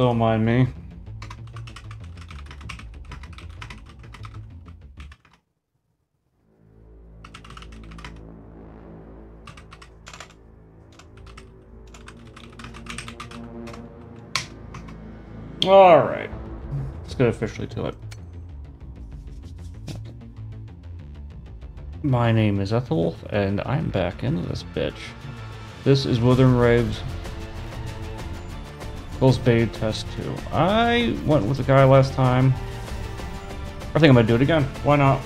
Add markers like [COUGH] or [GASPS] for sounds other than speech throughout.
Don't mind me. Alright. Let's get officially to it. My name is Aethelwulf, and I'm back into this bitch. This is Wuthering Waves Closed Beta Test 2. I went with the guy last time. I think I'm gonna do it again. Why not?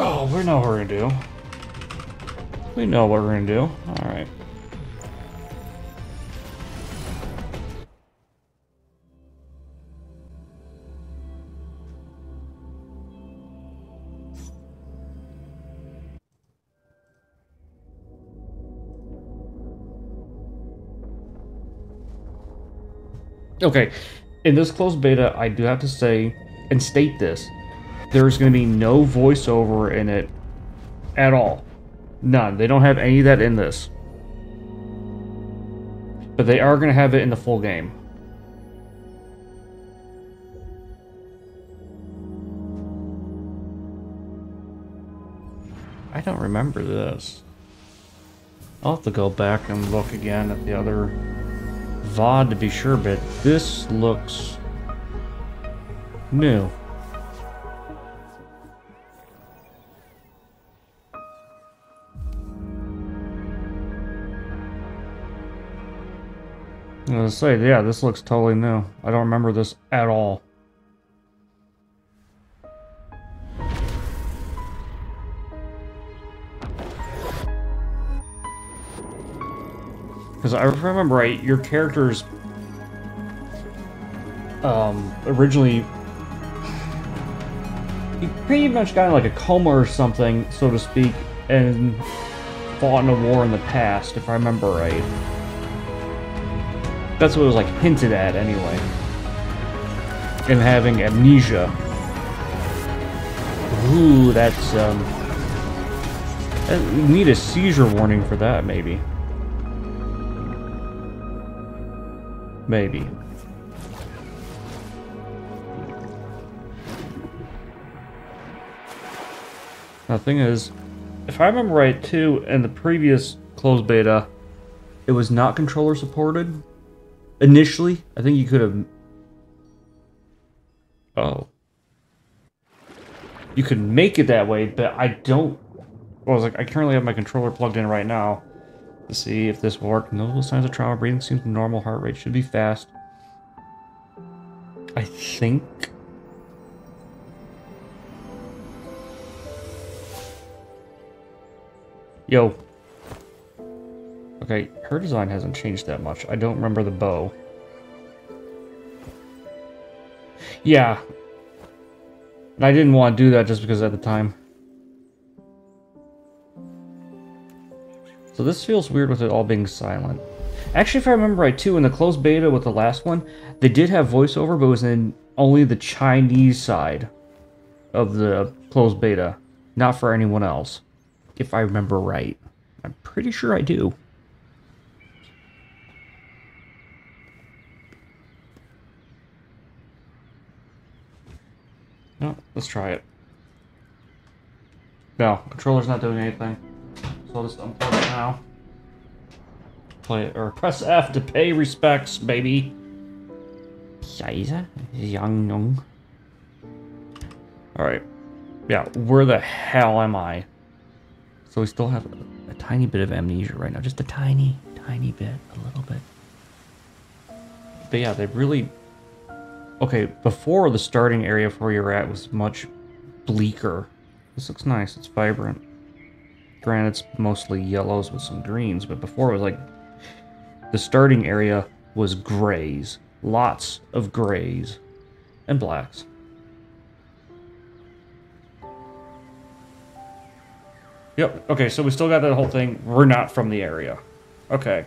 Oh, we know what we're gonna do. We know what we're gonna do. Alright. Okay, in this closed beta, I do have to say and state this: there's going to be no voiceover in it at all. None. They don't have any of that in this. But they are going to have it in the full game. I don't remember this. I'll have to go back and look again at the other VOD to be sure, but this looks new. I was say, yeah, this looks totally new. I don't remember this at all. Because I remember right, your character's um, originally he pretty much got in like a coma or something, so to speak, and fought in a war in the past, if I remember right. That's what it was like hinted at anyway. And having amnesia. Ooh, that's um we need a seizure warning for that maybe. Maybe. Now, the thing is, if I remember right, too, in the previous closed beta, it was not controller supported. Initially, I think you could have... Oh. You could make it that way, but I don't... Well, I was like, I currently have my controller plugged in right now to see if this will work. No signs of trauma. Breathing seems normal. Heart rate should be fast. I think. Yo. Okay, her design hasn't changed that much. I don't remember the bow. Yeah. I didn't want to do that just because at the time. So this feels weird with it all being silent. Actually, if I remember right, too, in the closed beta with the last one, they did have voiceover, but it was in only the Chinese side of the closed beta, not for anyone else. If I remember right. I'm pretty sure I do. No, let's try it. No, controller's not doing anything. So I'll just unplug it now. Play or press F to pay respects, baby. Scheiße. Young, young. Alright. Yeah, where the hell am I? So we still have a, a tiny bit of amnesia right now. Just a tiny, tiny bit. A little bit. But yeah, they really... Okay, before the starting area for where you're at was much bleaker. This looks nice. It's vibrant. Granted, it's mostly yellows with some greens, but before it was like the starting area was grays. Lots of grays and blacks. Yep, okay, so we still got that whole thing. We're not from the area. Okay.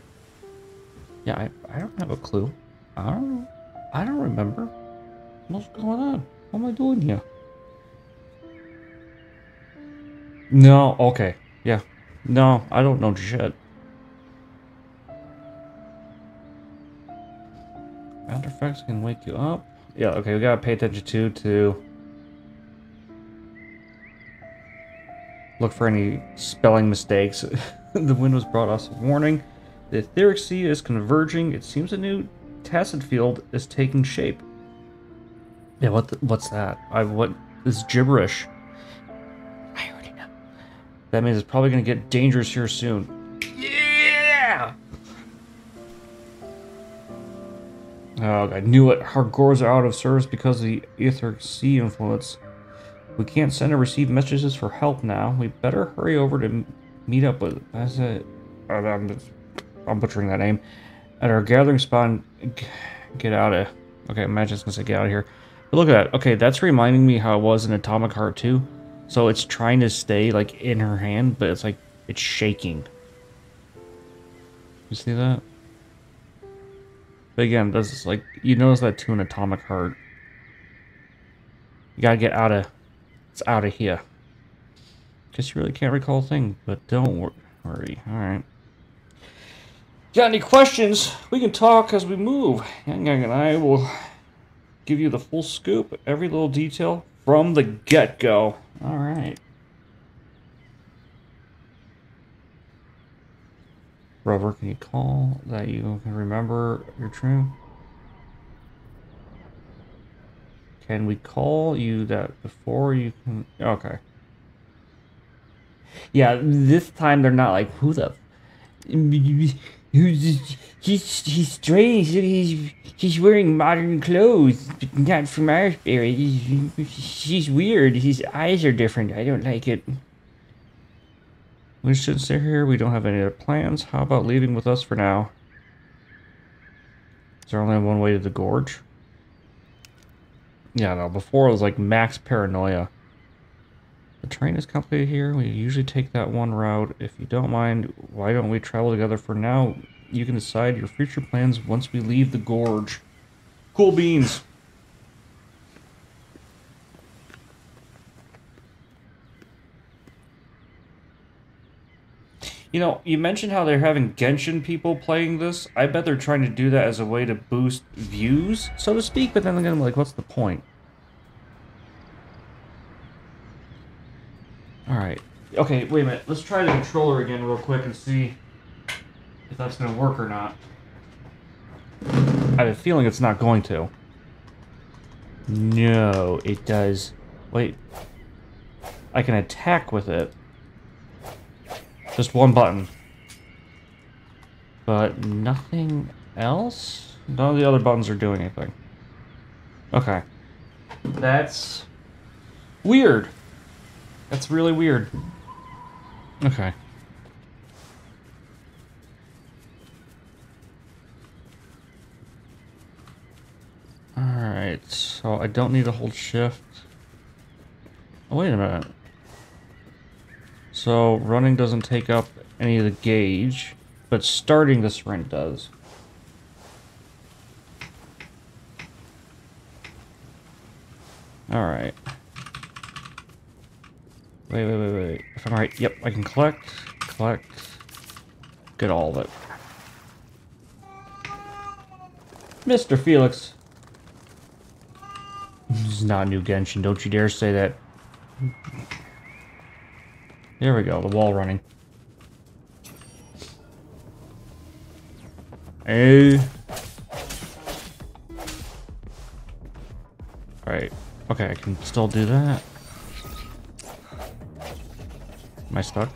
Yeah, I, I don't have a clue. I don't know. I don't remember. What's going on? What am I doing here? No, okay. Yeah. No, I don't know shit. Sound effects can wake you up. Yeah, okay, we gotta pay attention to to look for any spelling mistakes. [LAUGHS] the wind was brought us a warning. The etheric sea is converging. It seems a new Tacet Field is taking shape. Yeah, what the, what's that? I what is gibberish? I already know. That means it's probably gonna get dangerous here soon. Yeah. Oh, I knew it. Our gores are out of service because of the etheric sea influence. We can't send or receive messages for help now. We better hurry over to meet up with. That's it. Oh, I'm, I'm butchering that name. At our gathering spot. Get out of. Okay, imagine it's gonna say get out of here. But look at that. Okay, that's reminding me how it was in Atomic Heart 2. So it's trying to stay like in her hand, but it's like it's shaking. You see that? But again, this is like you notice that too an Atomic Heart. You gotta get out of it's out of here. Guess you really can't recall a thing, but don't wor worry. Alright. Got any questions? We can talk as we move. Yang Yang and I will give you the full scoop, every little detail from the get-go. Alright. Rover, can you call that you can remember your true? Can we call you that before you can... Okay. Yeah, this time they're not like, who the... He's, he's strange. He's, he's wearing modern clothes, but not from our area. He's, he's weird. His eyes are different. I don't like it. We should stay here. We don't have any other plans. How about leaving with us for now? Is there only one way to the gorge? Yeah, no, before it was like max paranoia. The train is completed here. We usually take that one route. If you don't mind, why don't we travel together for now? You can decide your future plans once we leave the gorge. Cool beans. You know, you mentioned how they're having Genshin people playing this. I bet they're trying to do that as a way to boost views, so to speak, but then again, like, what's the point? Alright. Okay, wait a minute. Let's try the controller again real quick and see if that's going to work or not. I have a feeling it's not going to. No, it does. Wait. I can attack with it. Just one button. But nothing else? None of the other buttons are doing anything. Okay. That's weird. That's really weird. Okay. Alright, so I don't need to hold shift. Oh, wait a minute. So running doesn't take up any of the gauge, but starting the sprint does. Alright. Wait, wait, wait, wait. If I'm right, yep, I can collect, collect, get all of it. Mr. Felix. This is not new Genshin, don't you dare say that. There we go, the wall running. Eh. Hey. Alright. Okay, I can still do that. Am I?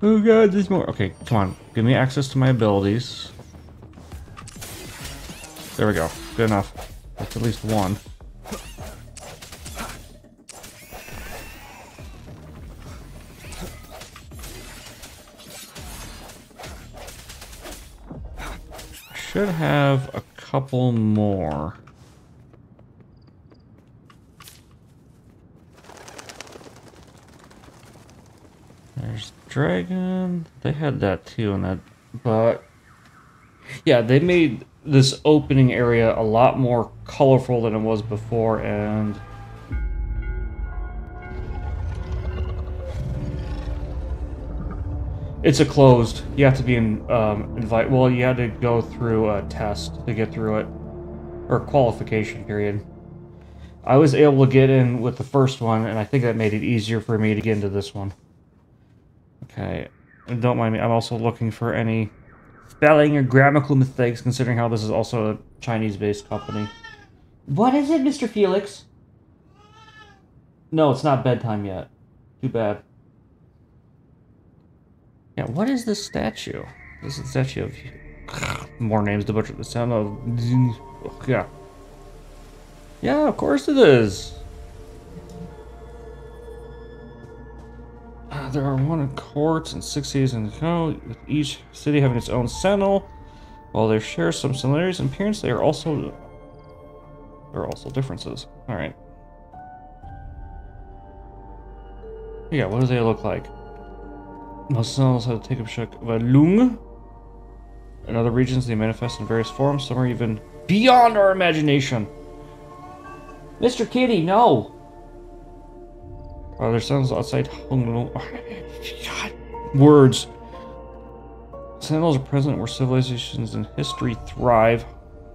Oh god, there's more. Okay, come on. Give me access to my abilities. There we go. Good enough. That's at least one. Should have a couple more. There's Dragon. They had that too in that, but yeah, they made this opening area a lot more colorful than it was before, and It's a closed. You have to be in um, invite. Well, you had to go through a test to get through it, or qualification period. I was able to get in with the first one, and I think that made it easier for me to get into this one. Okay, and don't mind me. I'm also looking for any spelling or grammatical mistakes, considering how this is also a Chinese-based company. What is it, Mr. Felix? No, it's not bedtime yet. Too bad. Yeah, what is this statue? This is a statue of... More names to butcher the sound of... Yeah. Yeah, of course it is. Uh, there are one in courts and six cities in the with each city having its own sentinel. While they share some similarities in appearance, they are also there are also differences. All right. Yeah, what do they look like? Most sentinels have to take up shape of a lung. In other regions, they manifest in various forms. Some are even beyond our imagination. Mr. Kitty, no! Oh, there's sounds outside Huanglong. [LAUGHS] God. Words. Sentinels are present where civilizations and history thrive.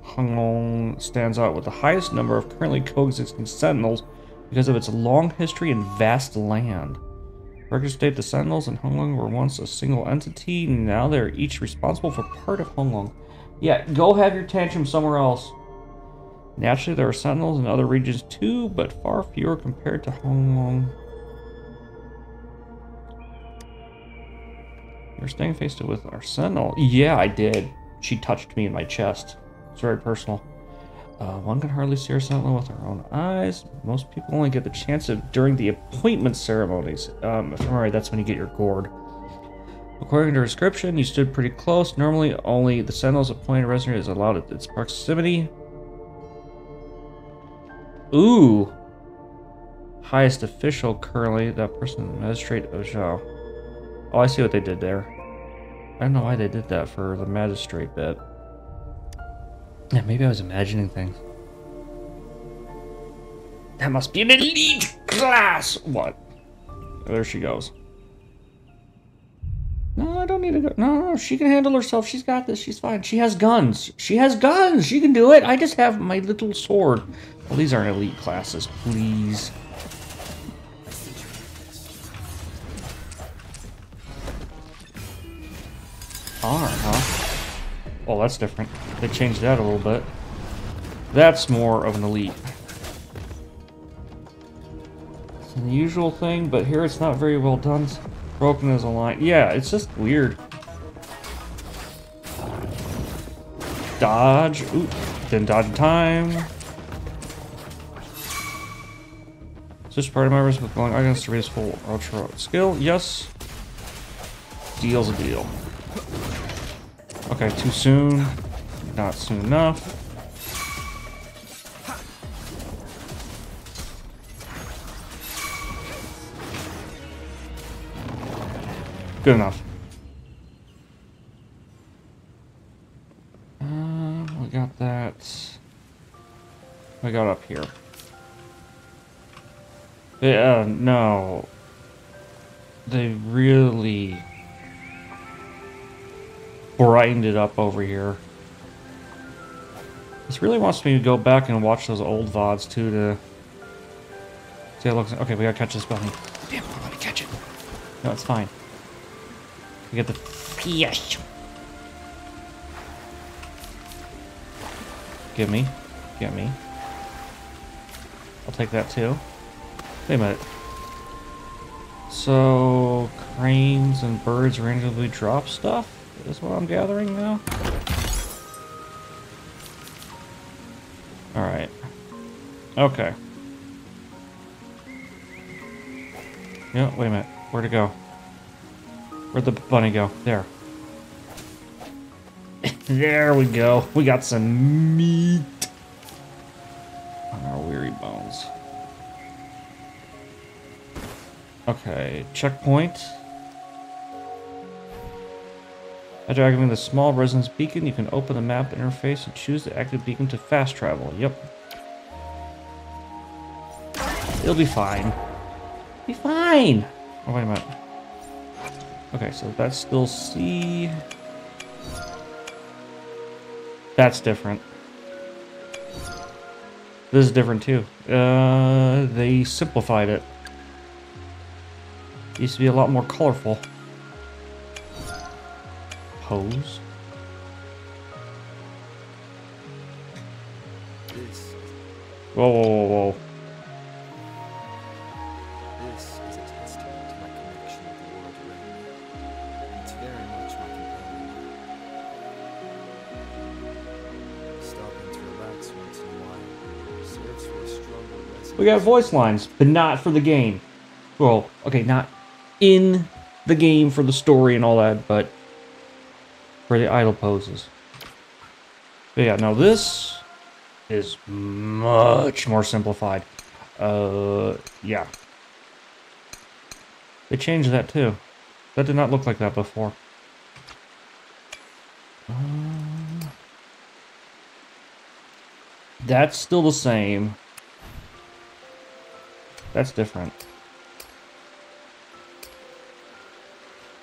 Huanglong stands out with the highest number of currently coexisting sentinels because of its long history and vast land. Records state the Sentinels and Huanglong were once a single entity, now they're each responsible for part of Huanglong. Yeah, go have your tantrum somewhere else. Naturally, there are Sentinels in other regions too, but far fewer compared to Huanglong. You're staying faced with our Sentinel? Yeah, I did. She touched me in my chest. It's very personal. Uh, one can hardly see sentinel with our own eyes. Most people only get the chance of during the appointment ceremonies. Um, if I'm right, that's when you get your gourd. According to the description, you stood pretty close. Normally, only the sentinel's appointed resident is allowed at its proximity. Ooh. Highest official currently, that person, the magistrate Ojao. Oh, I see what they did there. I don't know why they did that for the magistrate bit. Yeah, maybe I was imagining things. That must be an elite class! What? There she goes. No, I don't need to go. No, no, she can handle herself. She's got this. She's fine. She has guns. She has guns. She can do it. I just have my little sword. Well, these aren't elite classes. Please. Are, huh? Oh, that's different. They changed that a little bit. That's more of an elite. It's an unusual thing, but here it's not very well done. broken as a line. Yeah, it's just weird. Dodge. Ooh, didn't dodge in time. Is this part of my risk with going against read this full ultra skill? Yes. Deal's a deal. Okay, too soon. Not soon enough. Good enough. Uh, we got that. We got up here. Yeah, uh, no. They really brightened it up over here. This really wants me to go back and watch those old VODs too to see how it looks. Okay, we gotta catch this bunny. Damn, let me catch it. No, it's fine. We get the fish. Give me. Get me. I'll take that too. Wait a minute. So, cranes and birds randomly drop stuff? Is what I'm gathering now? Alright. Okay. Yeah, wait a minute. Where'd it go? Where'd the bunny go? There. [COUGHS] there we go. We got some meat on our weary bones. Okay, checkpoint. After activating the small resonance beacon, you can open the map interface and choose the active beacon to fast travel. Yep. It'll be fine. Be fine! Oh, wait a minute. Okay, so that's still C. That's different. This is different too. Uh, they simplified it. Used to be a lot more colorful. Hose. This, Whoa, whoa, whoa, whoa. this is a testament to my connection with the world around me. It's very much my companion. Stopping to relax once in a while serves for a stronger resonance. We got voice lines, but not for the game. Well, okay, not in the game for the story and all that, but for the idle poses. But yeah, now this is much more simplified. Uh, yeah. They changed that too. That did not look like that before. Uh, that's still the same. That's different.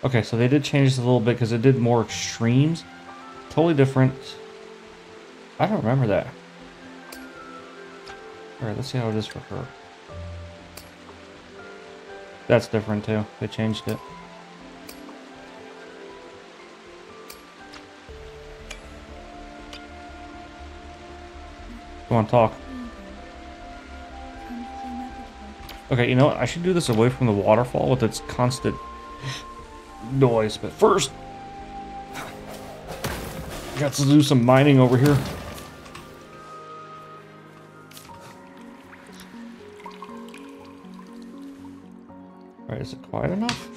Okay, so they did change this a little bit because it did more extremes. Totally different. I don't remember that. Alright, let's see how it is for her. That's different too. They changed it. Come on, talk. Okay, you know what? I should do this away from the waterfall with its constant noise. But first, got to do some mining over here. Alright, is it quiet enough?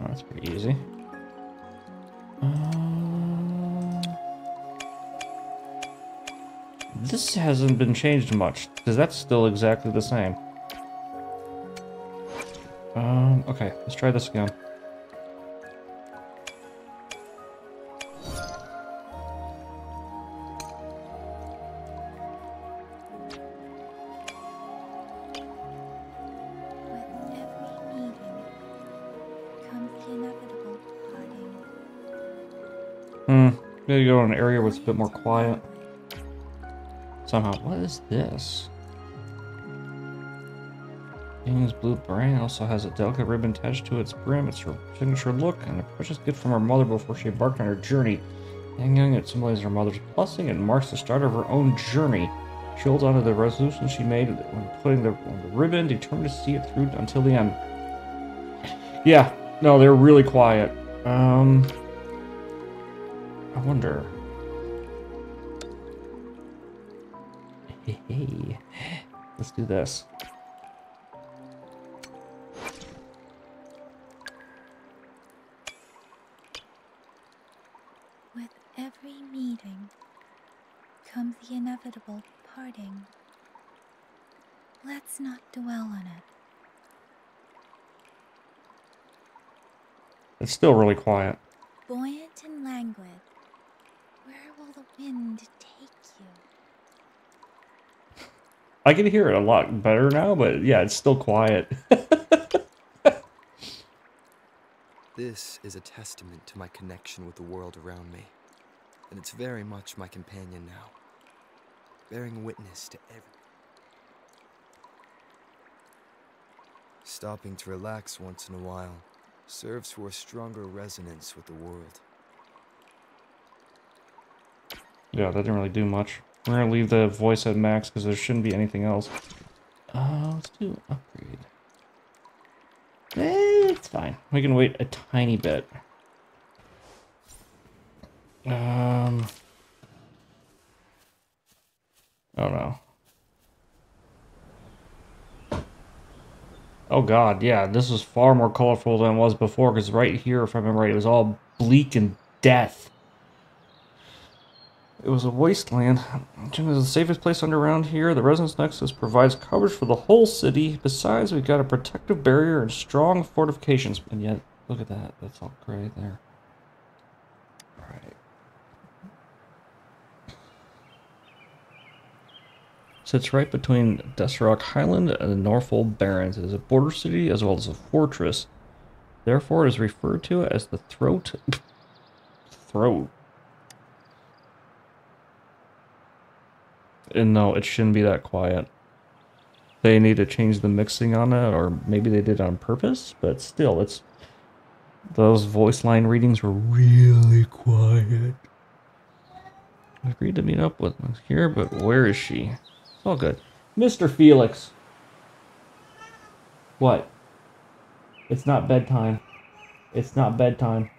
Oh, that's pretty easy. This hasn't been changed much, because that's still exactly the same. Um, okay, let's try this again. Hmm, maybe go to an area where it's a bit more quiet. Somehow, what is this? King's blue brain also has a delicate ribbon attached to its brim. It's her signature look and a precious gift from her mother before she embarked on her journey. Hanging it symbolizes her mother's blessing and marks the start of her own journey. She holds on to the resolution she made when putting the, on the ribbon, determined to see it through until the end. Yeah, no, they're really quiet. Um, I wonder. Hey, hey, let's do this. With every meeting comes the inevitable parting. Let's not dwell on it. It's still really quiet. Buoyant and languid, where will the wind take you? I can hear it a lot better now, but yeah, it's still quiet. [LAUGHS] This is a testament to my connection with the world around me. And it's very much my companion now, bearing witness to every. Stopping to relax once in a while serves for a stronger resonance with the world. yeah, that didn't really do much. We're gonna leave the voice at max because there shouldn't be anything else. Uh, let's do upgrade. Eh, it's fine. We can wait a tiny bit. Um. Oh no. Oh god, yeah, this was far more colorful than it was before, because right here, if I remember right, it was all bleak and death. It was a wasteland. Gym is the safest place underground here. The Resonance Nexus provides coverage for the whole city. Besides, we've got a protective barrier and strong fortifications. And yet, look at that. That's all gray there. Alright. sits right between Desorock Highland and the Norfall Barrens. It is a border city as well as a fortress. Therefore, it is referred to as the Throat. [LAUGHS] throat. And no, it shouldn't be that quiet. They need to change the mixing on it, or maybe they did on purpose, but still, it's. Those voice line readings were really quiet. I agreed to meet up with us here, but where is she? It's all good. Mr. Felix. What? It's not bedtime. It's not bedtime.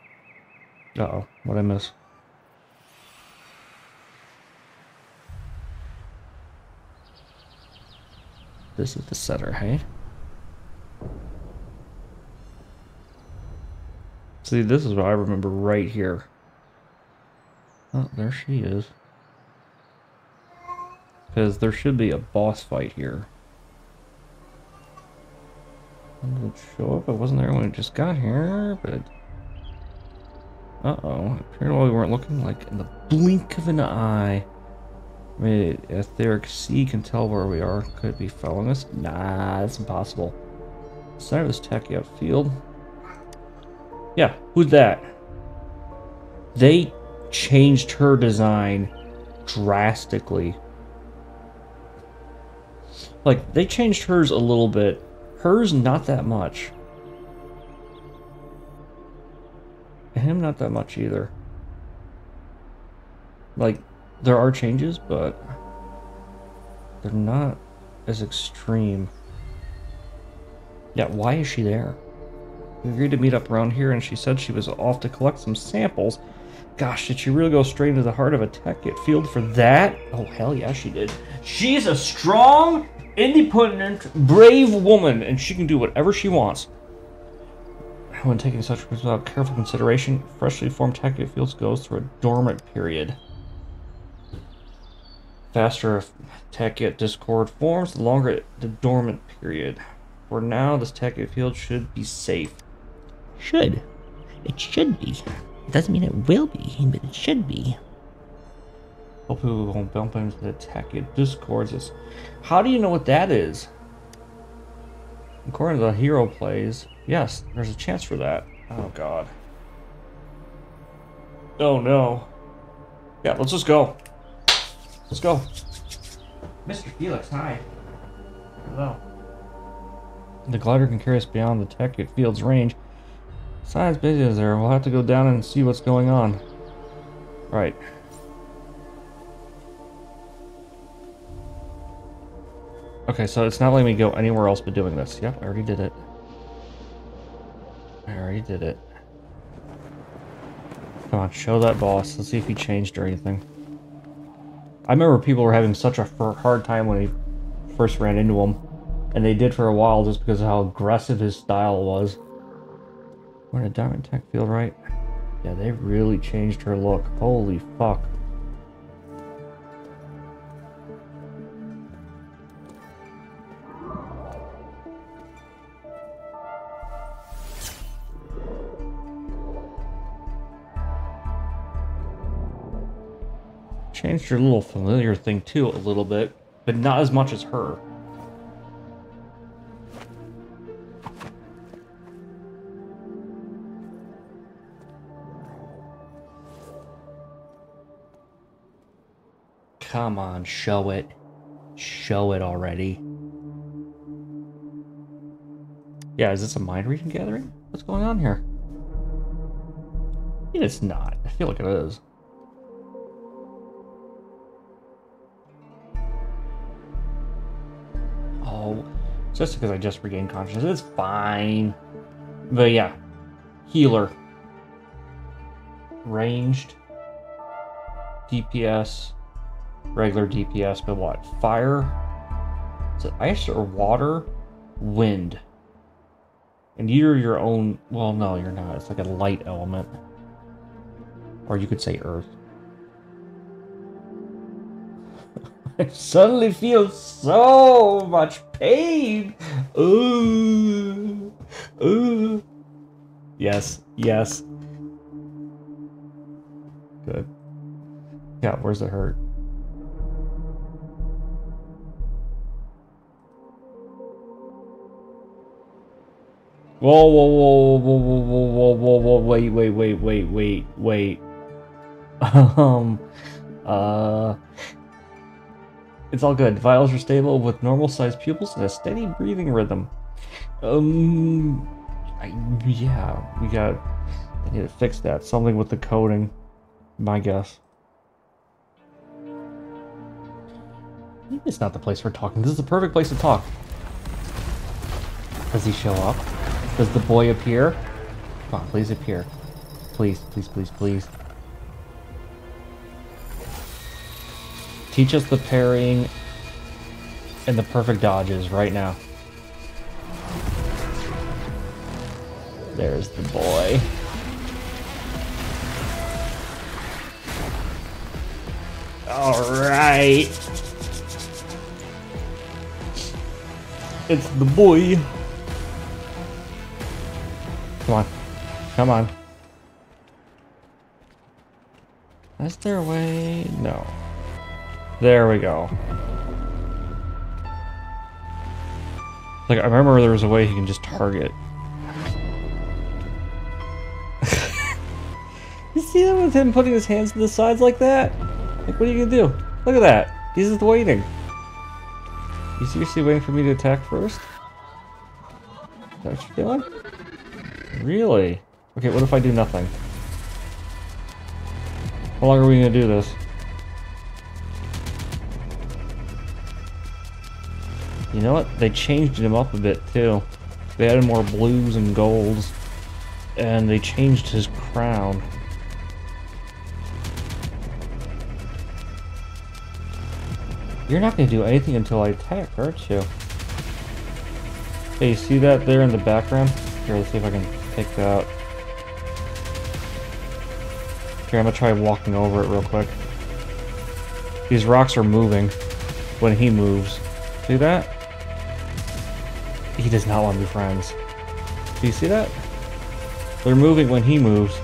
Uh oh, what I miss? This is the setter, hey? See, this is what I remember right here. Oh, there she is. Because there should be a boss fight here. didn't show up? I wasn't there when it just got here, but... Uh-oh. Apparently we weren't looking like in the blink of an eye. Maybe etheric sea can tell where we are. Could be following us? Nah, that's impossible. Side of this Tacet Field. Yeah, who's that? They changed her design drastically. Like, they changed hers a little bit. Hers, not that much. Him, not that much either. Like, there are changes, but they're not as extreme. Yeah, why is she there? We agreed to meet up around here, and she said she was off to collect some samples. Gosh, did she really go straight into the heart of a tech field for that? Oh, hell yeah, she did. She's a strong, independent, brave woman, and she can do whatever she wants. When taking such risks without careful consideration, freshly formed tech fields goes through a dormant period. Faster tech discord forms, the longer the dormant period. For now, this tech field should be safe. Should. It should be. It doesn't mean it will be, but it should be. Hopefully we won't bump into the tech discords. Is how do you know what that is? According to the hero plays, yes, there's a chance for that. Oh god. Oh no. Yeah, let's just go. Let's go. Mr. Felix, hi. Hello. The glider can carry us beyond the tech field's range. Science busy is there. We'll have to go down and see what's going on. Right. Okay, so it's not letting me go anywhere else but doing this. Yep, I already did it. I already did it. Come on, show that boss. Let's see if he changed or anything. I remember people were having such a hard time when he first ran into him. And they did for a while just because of how aggressive his style was. We're in a diamond tech field, right? Yeah, they really changed her look. Holy fuck. Changed your little familiar thing too a little bit, but not as much as her. Come on, show it. Show it already. Yeah, is this a mind reading gathering? What's going on here? It's not. I feel like it is. Just because I just regained consciousness. It's fine. But yeah. Healer. Ranged. DPS regular DPS, but what? Fire? Is it ice or water? Wind. And you're your own. Well, no, you're not. It's like a light element. Or you could say earth. I suddenly feel so much pain. Ooh. Ooh. Yes, yes. Good. Yeah, where's the hurt? Whoa, whoa, whoa, whoa, whoa, whoa, whoa, whoa, wait, wait, wait, wait, wait, wait. Um, uh, it's all good. Vials are stable with normal-sized pupils and a steady breathing rhythm. Um, I, yeah, we got. I need to fix that. Something with the coding. My guess. It's not the place for talking. This is the perfect place to talk. Does he show up? Does the boy appear? Come on, please appear. Please, please, please, please. Teach us the parrying and the perfect dodges right now. There's the boy. Alright. It's the boy. Come on. Come on. Is there a way? No. There we go. Like, I remember there was a way he can just target. [LAUGHS] you see that with him putting his hands to the sides like that? Like, what are you gonna do? Look at that. He's just waiting. You seriously waiting for me to attack first? Is that what you're doing? Really? Okay, what if I do nothing? How long are we gonna do this? You know what? They changed him up a bit too. They added more blues and golds. And they changed his crown. You're not gonna do anything until I attack, aren't you? Hey, you see that there in the background? Here, let's see if I can take that out. Here, I'm gonna try walking over it real quick. These rocks are moving when he moves. See that? He does not want to be friends. Do you see that? They're moving when he moves.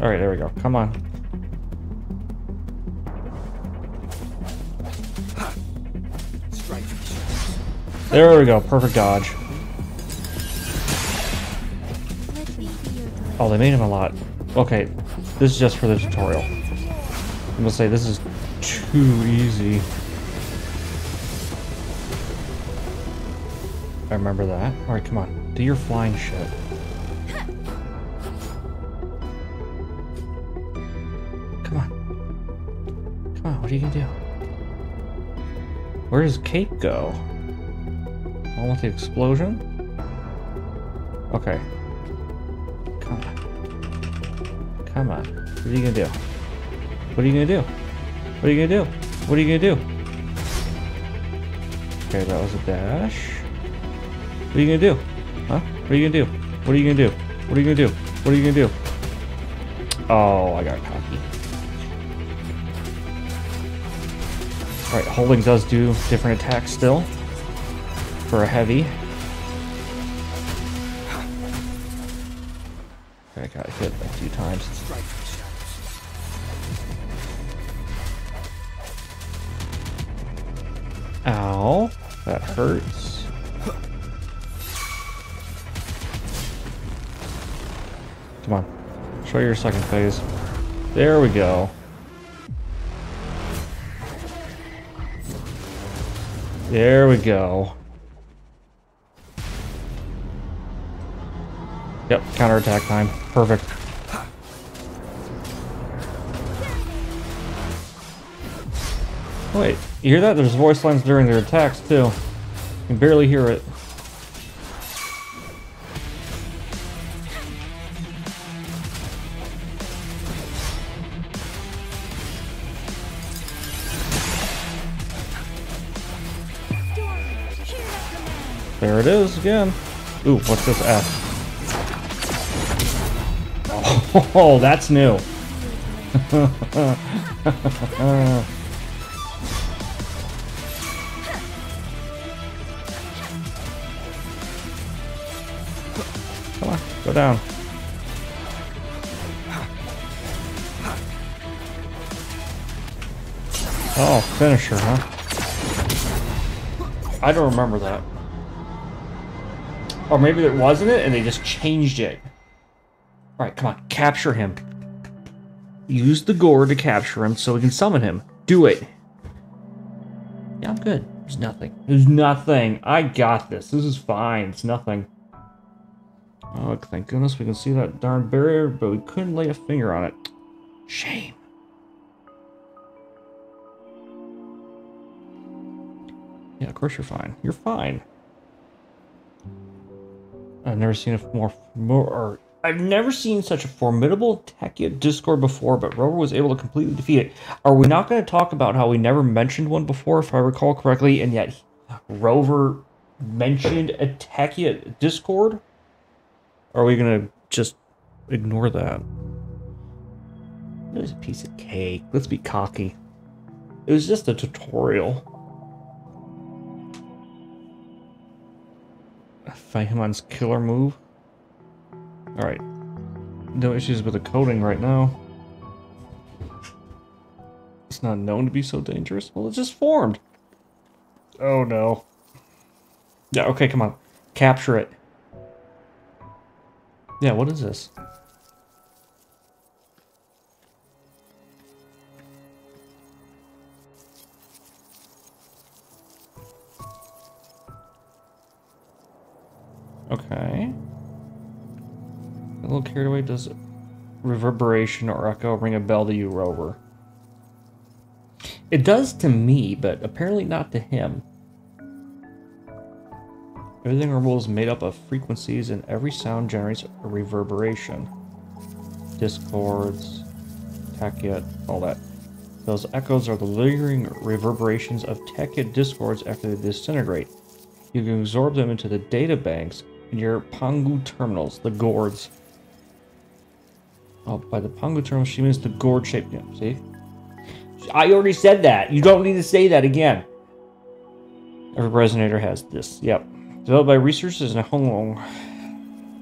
Alright, there we go. Come on. There we go. Perfect dodge. Oh, they made him a lot. Okay, this is just for the tutorial. I'm gonna say this is too easy. I remember that. Alright, come on. Do your flying shit. Come on. Come on, what are you gonna do? Where does Cape go? I want the explosion? Okay. Come on. Come on. What are you gonna do? What are you gonna do? What are you gonna do? What are you gonna do? Okay, that was a dash. What are you gonna do? Huh? What are you gonna do? What are you gonna do? What are you gonna do? What are you gonna do? Oh, I got cocky. Alright, holding does do different attacks still. For a heavy. [SIGHS] I got hit a few times. Hurts. Come on. Show your second phase. There we go. There we go. Yep, counterattack time. Perfect. Wait, you hear that? There's voice lines during their attacks, too. You can barely hear it. There it is again. Ooh, what's this F? [LAUGHS] Oh, that's new. [LAUGHS] down. Oh, finisher, huh? I don't remember that. Or maybe it wasn't it and they just changed it. Alright, come on. Capture him. Use the gore to capture him so we can summon him. Do it. Yeah, I'm good. There's nothing. There's nothing. I got this. This is fine. It's nothing. Oh, thank goodness we can see that darn barrier, but we couldn't lay a finger on it. Shame. Yeah, of course you're fine. You're fine. I've never seen a more, more or I've never seen such a formidable Tacet Discord before, but Rover was able to completely defeat it. Are we not going to talk about how we never mentioned one before, if I recall correctly, and yet Rover mentioned a Tacet Discord? Are we to just ignore that? It was a piece of cake. Let's be cocky. It was just a tutorial. Fahimon's killer move. Alright. No issues with the coding right now. It's not known to be so dangerous. Well, it just formed. Oh no. Yeah, okay, come on. Capture it. Yeah, what is this? Okay. A little carried away. Does reverberation or echo ring a bell to you, Rover? It does to me, but apparently not to him. Everything in is made up of frequencies, and every sound generates a reverberation. Discords, Tacet, all that. Those echoes are the lingering reverberations of Tacet discords after they disintegrate. You can absorb them into the data banks in your Pangu terminals, the gourds. Oh, by the Pangu terminals, she means the gourd shaped. Yeah, see? I already said that. You don't need to say that again. Every resonator has this. Yep. Developed by researchers in Huanglong.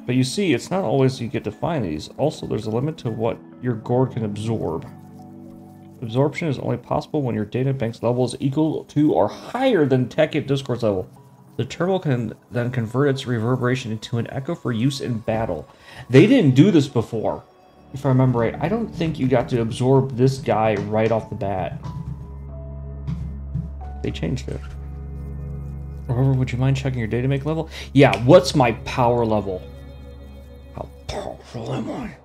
But you see, it's not always you get to find these. Also, there's a limit to what your gourd can absorb. Absorption is only possible when your data bank's level is equal to or higher than Tacet Discord's level. The turtle can then convert its reverberation into an echo for use in battle. They didn't do this before, if I remember right. I don't think you got to absorb this guy right off the bat. They changed it. However, would you mind checking your data make level? Yeah, what's my power level? How powerful am I?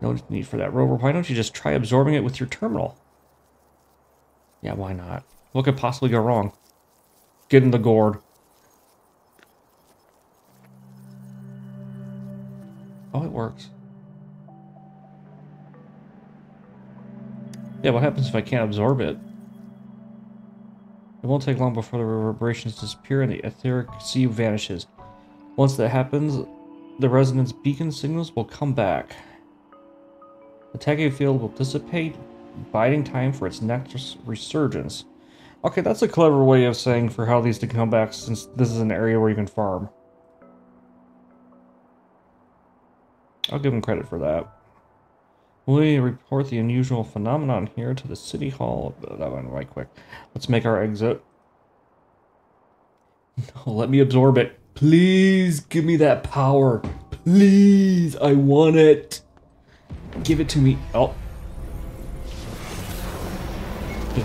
No need for that, Rover. Why don't you just try absorbing it with your terminal? Yeah, why not? What could possibly go wrong? Get in the gourd. Oh, it works. Yeah, what happens if I can't absorb it? It won't take long before the reverberations disappear and the etheric sea vanishes. Once that happens, the resonance beacon signals will come back. The Tacet Field will dissipate, biding time for its next resurgence. Okay, that's a clever way of saying for how these to come back since this is an area where you can farm. I'll give him credit for that. We report the unusual phenomenon here to the city hall. That went right quick. Let's make our exit. [LAUGHS] No, let me absorb it. Please give me that power. Please, I want it. Give it to me. Oh. [LAUGHS]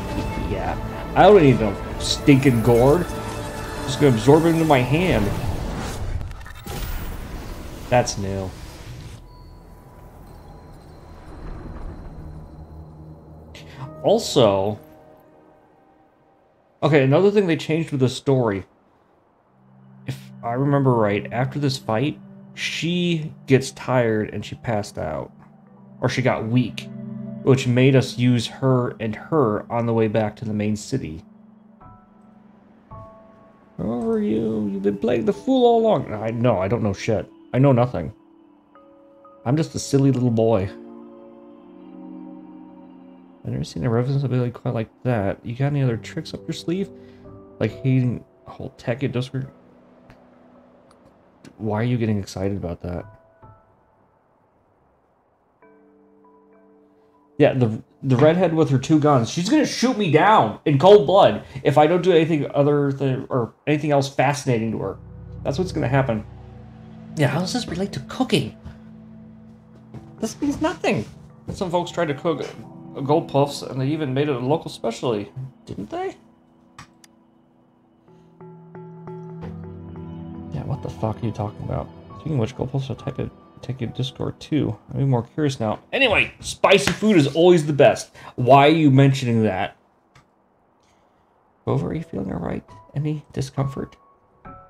yeah. I don't need no stinking gourd. just gonna absorb it into my hand. That's new. Also, okay, another thing they changed with the story. If I remember right, after this fight, she gets tired and she passed out. Or she got weak, which made us use her and her on the way back to the main city. Who are you? You've been playing the fool all along. I know, I don't know shit. I know nothing. I'm just a silly little boy. I've never seen a reference ability quite like that. You got any other tricks up your sleeve? Like hating a whole tech it does Why are you getting excited about that? Yeah, the the redhead with her two guns. She's gonna shoot me down in cold blood if I don't do anything other than or anything else fascinating to her. That's what's gonna happen. Yeah, how does this relate to cooking? This means nothing. Some folks try to cook gold puffs, and they even made it a local specialty, didn't they? Yeah, what the fuck are you talking about? Speaking of which, gold puffs will type it take your Discord too. I'm even more curious now. Anyway, spicy food is always the best. Why are you mentioning that? Over, are you feeling alright? Any discomfort?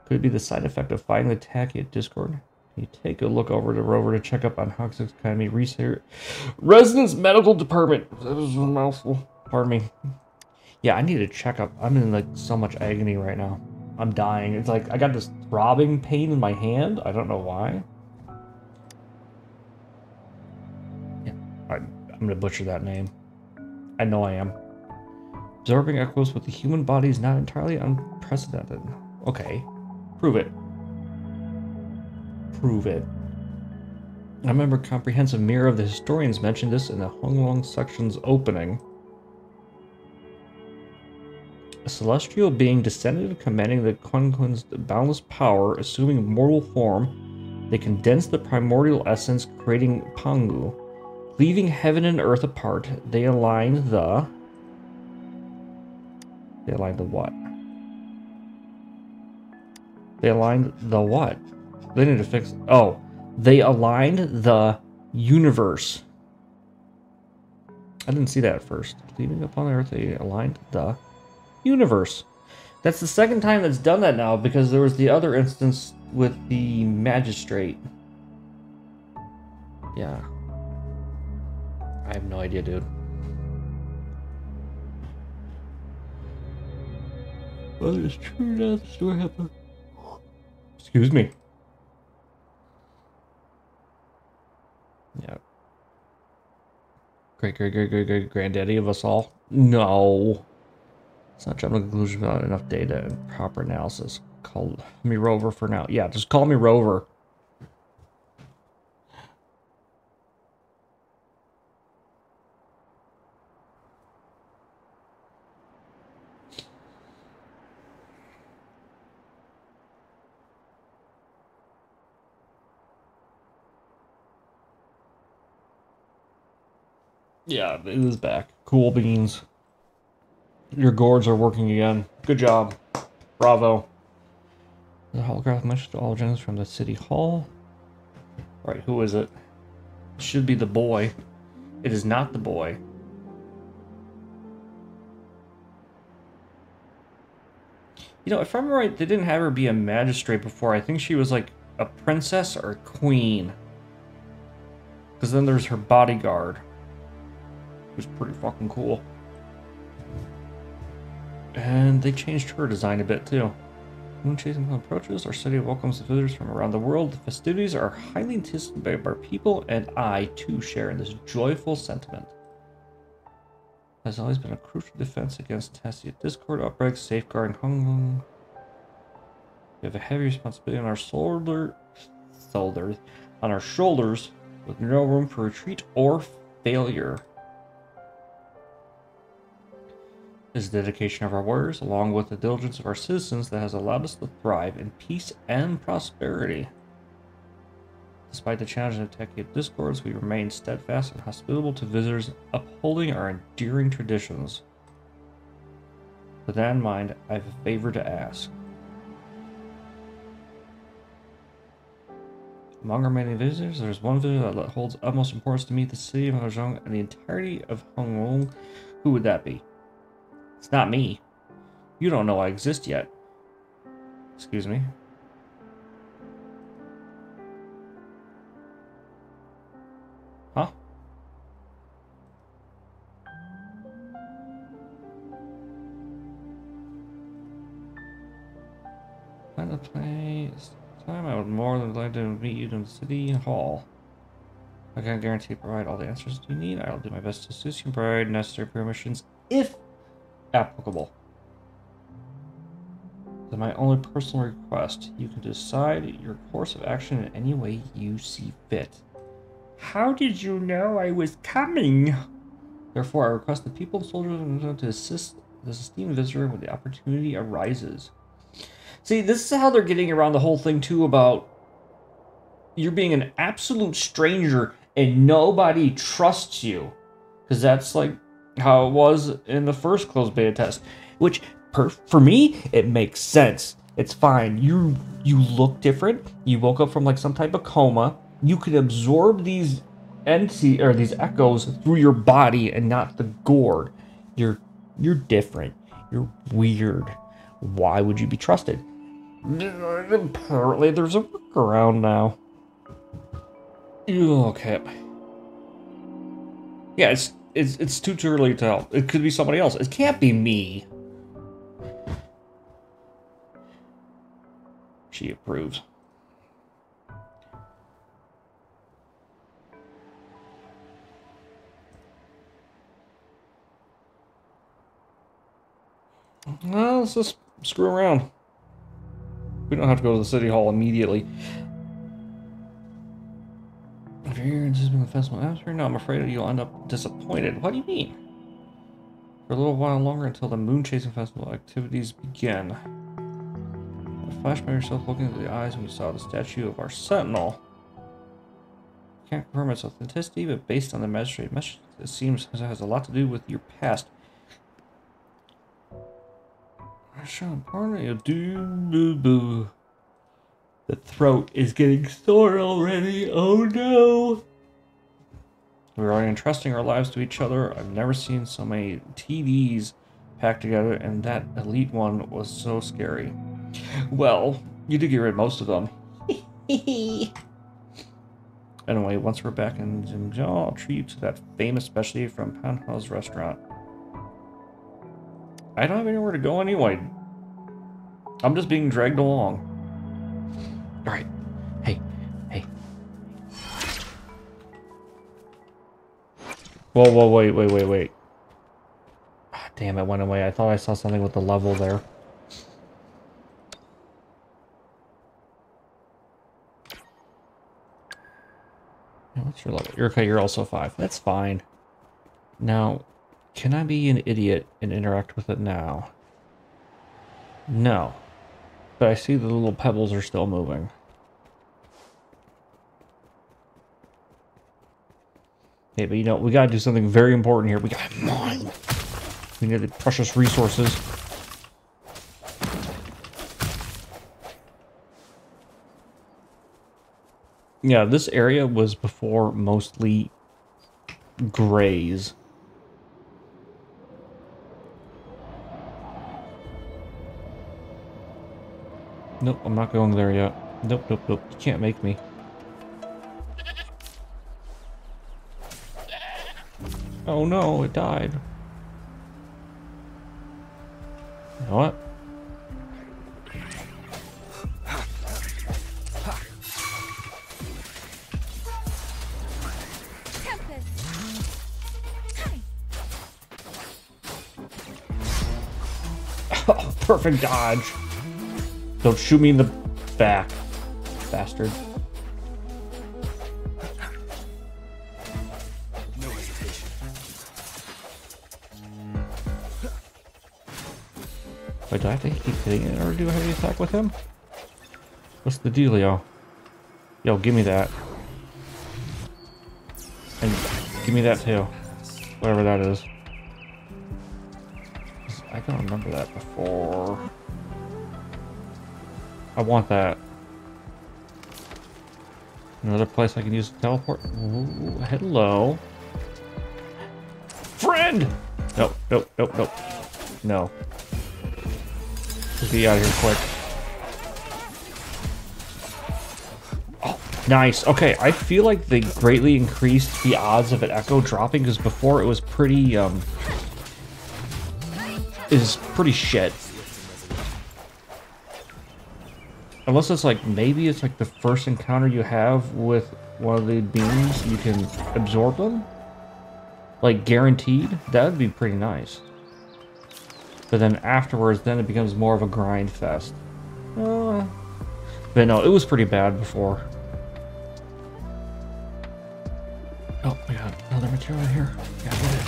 Could it be the side effect of fighting the at Discord? You take a look over to Rover to check up on Hogsmeade Academy Research Residence Medical Department. That was a mouthful. Pardon me. Yeah, I need a checkup. I'm in like so much agony right now. I'm dying. It's like I got this throbbing pain in my hand. I don't know why. Yeah, I, I'm gonna butcher that name. I know I am. Absorbing echoes with the human body is not entirely unprecedented. Okay, prove it prove it. I remember Comprehensive Mirror of the Historians mentioned this in the Huanglong section's opening. A celestial being descended commanding the Kunkun's boundless power, assuming mortal form, they condensed the primordial essence, creating Pangu. Leaving heaven and earth apart, they aligned the... They aligned the what? They aligned the what? They need to fix. Oh, they aligned the universe. I didn't see that at first. Leaving upon Earth, they aligned the universe. That's the second time that's done that now because there was the other instance with the magistrate. Yeah. I have no idea, dude. Well, it's true now the story happened. Excuse me. Yeah. Great, great, great, great, great granddaddy of us all? No. It's not jumping to conclusions without enough data and proper analysis. Call me Rover for now. Yeah, just call me Rover. Yeah, it is back. Cool beans. Your gourds are working again. Good job. Bravo. The holograph message to all from the city hall. Right, who is it? it? Should be the boy. It is not the boy. You know, if I'm right, they didn't have her be a magistrate before. I think she was like a princess or a queen. Because then there's her bodyguard was pretty fucking cool. And they changed her design a bit too. Moon chasing approaches, our city welcomes visitors from around the world. The festivities are highly anticipated by our people, and I too share in this joyful sentiment. Has always been a crucial defense against Tacet discord outbreaks, safeguarding Huanglong. We have a heavy responsibility on our shoulder, shoulders, on our shoulders, with no room for retreat or failure. Is the dedication of our warriors, along with the diligence of our citizens, that has allowed us to thrive in peace and prosperity. Despite the challenges of Tacet discords, we remain steadfast and hospitable to visitors, upholding our enduring traditions. With that in mind, I have a favor to ask. Among our many visitors, there's one visitor that holds utmost importance to me, the city of Mahjong and the entirety of Hong Who would that be? It's not me. You don't know I exist yet. Excuse me. Huh? Find the place. Time I would more than like to meet you in city hall. I can't guarantee provide all the answers you need. I'll do my best to assist you and provide necessary permissions if applicable. As my only personal request, you can decide your course of action in any way you see fit. How did you know I was coming? Therefore, I request the people and soldiers to assist this esteemed visitor when the opportunity arises. See, this is how they're getting around the whole thing too about you're being an absolute stranger and nobody trusts you. Because that's like how it was in the first closed beta test. Which per, for me, it makes sense. It's fine. You you look different. You woke up from like some type of coma. You could absorb these entity or these echoes through your body and not the gourd. You're you're different. You're weird. Why would you be trusted? Apparently, there's a workaround now. Okay. Yeah, it's it's it's too, too early to tell. It could be somebody else. It can't be me. She approves. Well, let's just screw around. We don't have to go to the city hall immediately. If you're here anticipating the festival atmosphere, no, I'm afraid you'll end up disappointed. What do you mean? For a little while longer until the moon chasing festival activities begin. A flash by yourself looking into the eyes when you saw the statue of our sentinel. Can't confirm its authenticity, but based on the magistrate message, it seems it has a lot to do with your past. Sean Parney, boo boo. The throat is getting sore already. Oh no. We're already entrusting our lives to each other. I've never seen so many TVs packed together, and that elite one was so scary. Well, you did get rid of most of them. [LAUGHS] anyway, once we're back in Jinzhou, I'll treat you to that famous specialty from Panha's restaurant. I don't have anywhere to go anyway. I'm just being dragged along. Alright. Hey. Hey. Whoa, whoa, wait, wait, wait, wait. Ah, damn, it went away. I thought I saw something with the level there. What's your level? You're okay, you're also five. That's fine. Now, can I be an idiot and interact with it now? No. But I see the little pebbles are still moving. Okay, but you know, we gotta do something very important here. We gotta mine. We need the precious resources. Yeah, this area was before mostly grays. Nope, I'm not going there yet. Nope, nope, nope. You can't make me. Oh no, it died. You know what? [LAUGHS] Perfect dodge. Don't shoot me in the back, bastard. Wait, do I have to keep hitting it or do I have to attack with him? What's the dealio? Yo, give me that. And give me that too. Whatever that is. I don't remember that before. I want that. Another place I can use to teleport. Ooh, hello. Friend! Nope, nope, nope, nope. No. Let's out of here quick. Oh, nice. Okay, I feel like they greatly increased the odds of an echo dropping because before it was pretty, um... Is pretty shit. Unless it's like, maybe it's like the first encounter you have with one of the beams, you can absorb them? Like, guaranteed? That would be pretty nice. But then afterwards, then it becomes more of a grind fest. Uh, but no, it was pretty bad before. Oh, we got another material here. Yeah,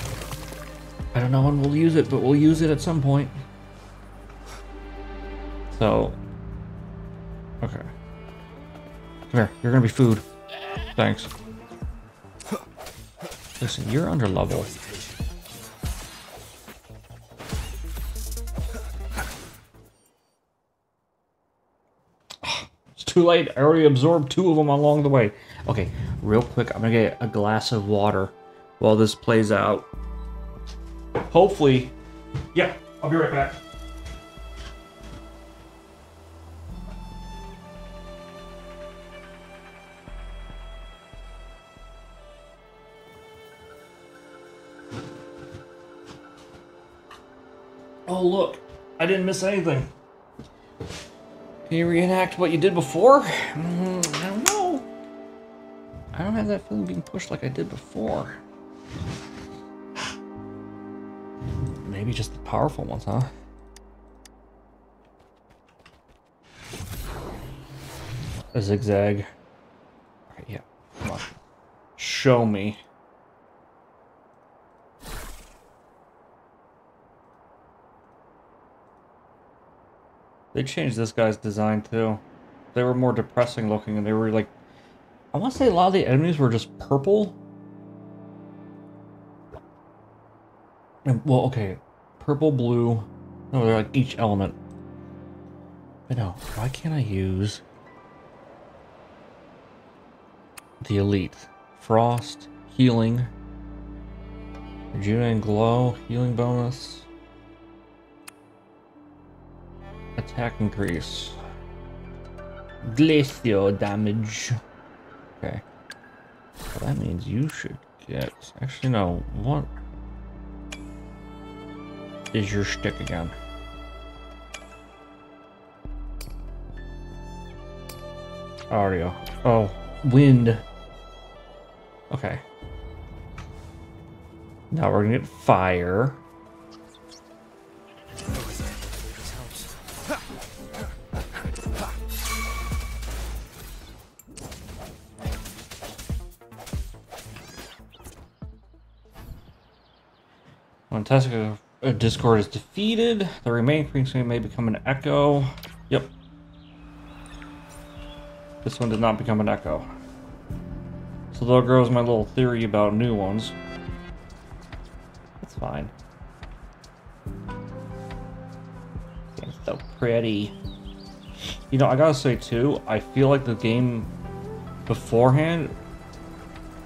I don't know when we'll use it, but we'll use it at some point. So, okay. Come here. You're gonna be food. Thanks. Listen, you're under level. Too late. I already absorbed two of them along the way. Okay, real quick, I'm gonna get a glass of water while this plays out. Hopefully, yeah, I'll be right back. Oh, look, I didn't miss anything. Can you reenact what you did before? Mm, I don't know. I don't have that feeling being pushed like I did before. Maybe just the powerful ones, huh? A zigzag. Okay, yeah. Come on. Show me. They changed this guy's design too. They were more depressing looking and they were like I want to say a lot of the enemies were just purple. And, well, okay. Purple, blue. No, they're like each element. But no, why can't I use the elite? Frost, healing, Rejuvenate and glow, healing bonus. Attack increase. Glacial damage. Okay. Well, that means you should get... Actually, no. What is your stick again? Audio. Oh, wind. Okay. Now we're gonna get fire. When Tessica uh, Discord is defeated, the remaining frequency may become an echo. Yep. This one did not become an echo. So there goes my little theory about new ones. That's fine. Game's so pretty. You know, I gotta say too, I feel like the game beforehand,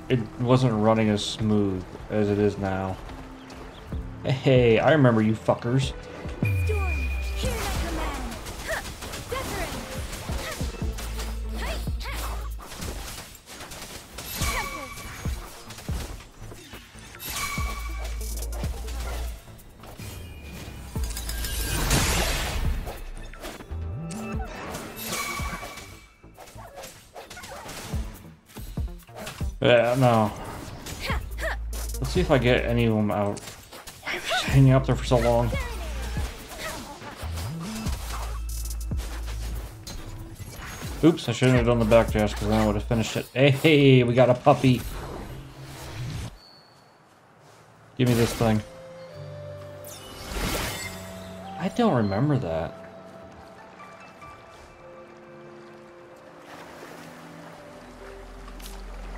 it wasn't running as smooth as it is now. Hey, I remember you fuckers. Yeah, no. Let's see if I get any of them out. Hanging up there for so long? Oops, I shouldn't have done the back dash because then I would have finished it. Hey, we got a puppy. Give me this thing. I don't remember that.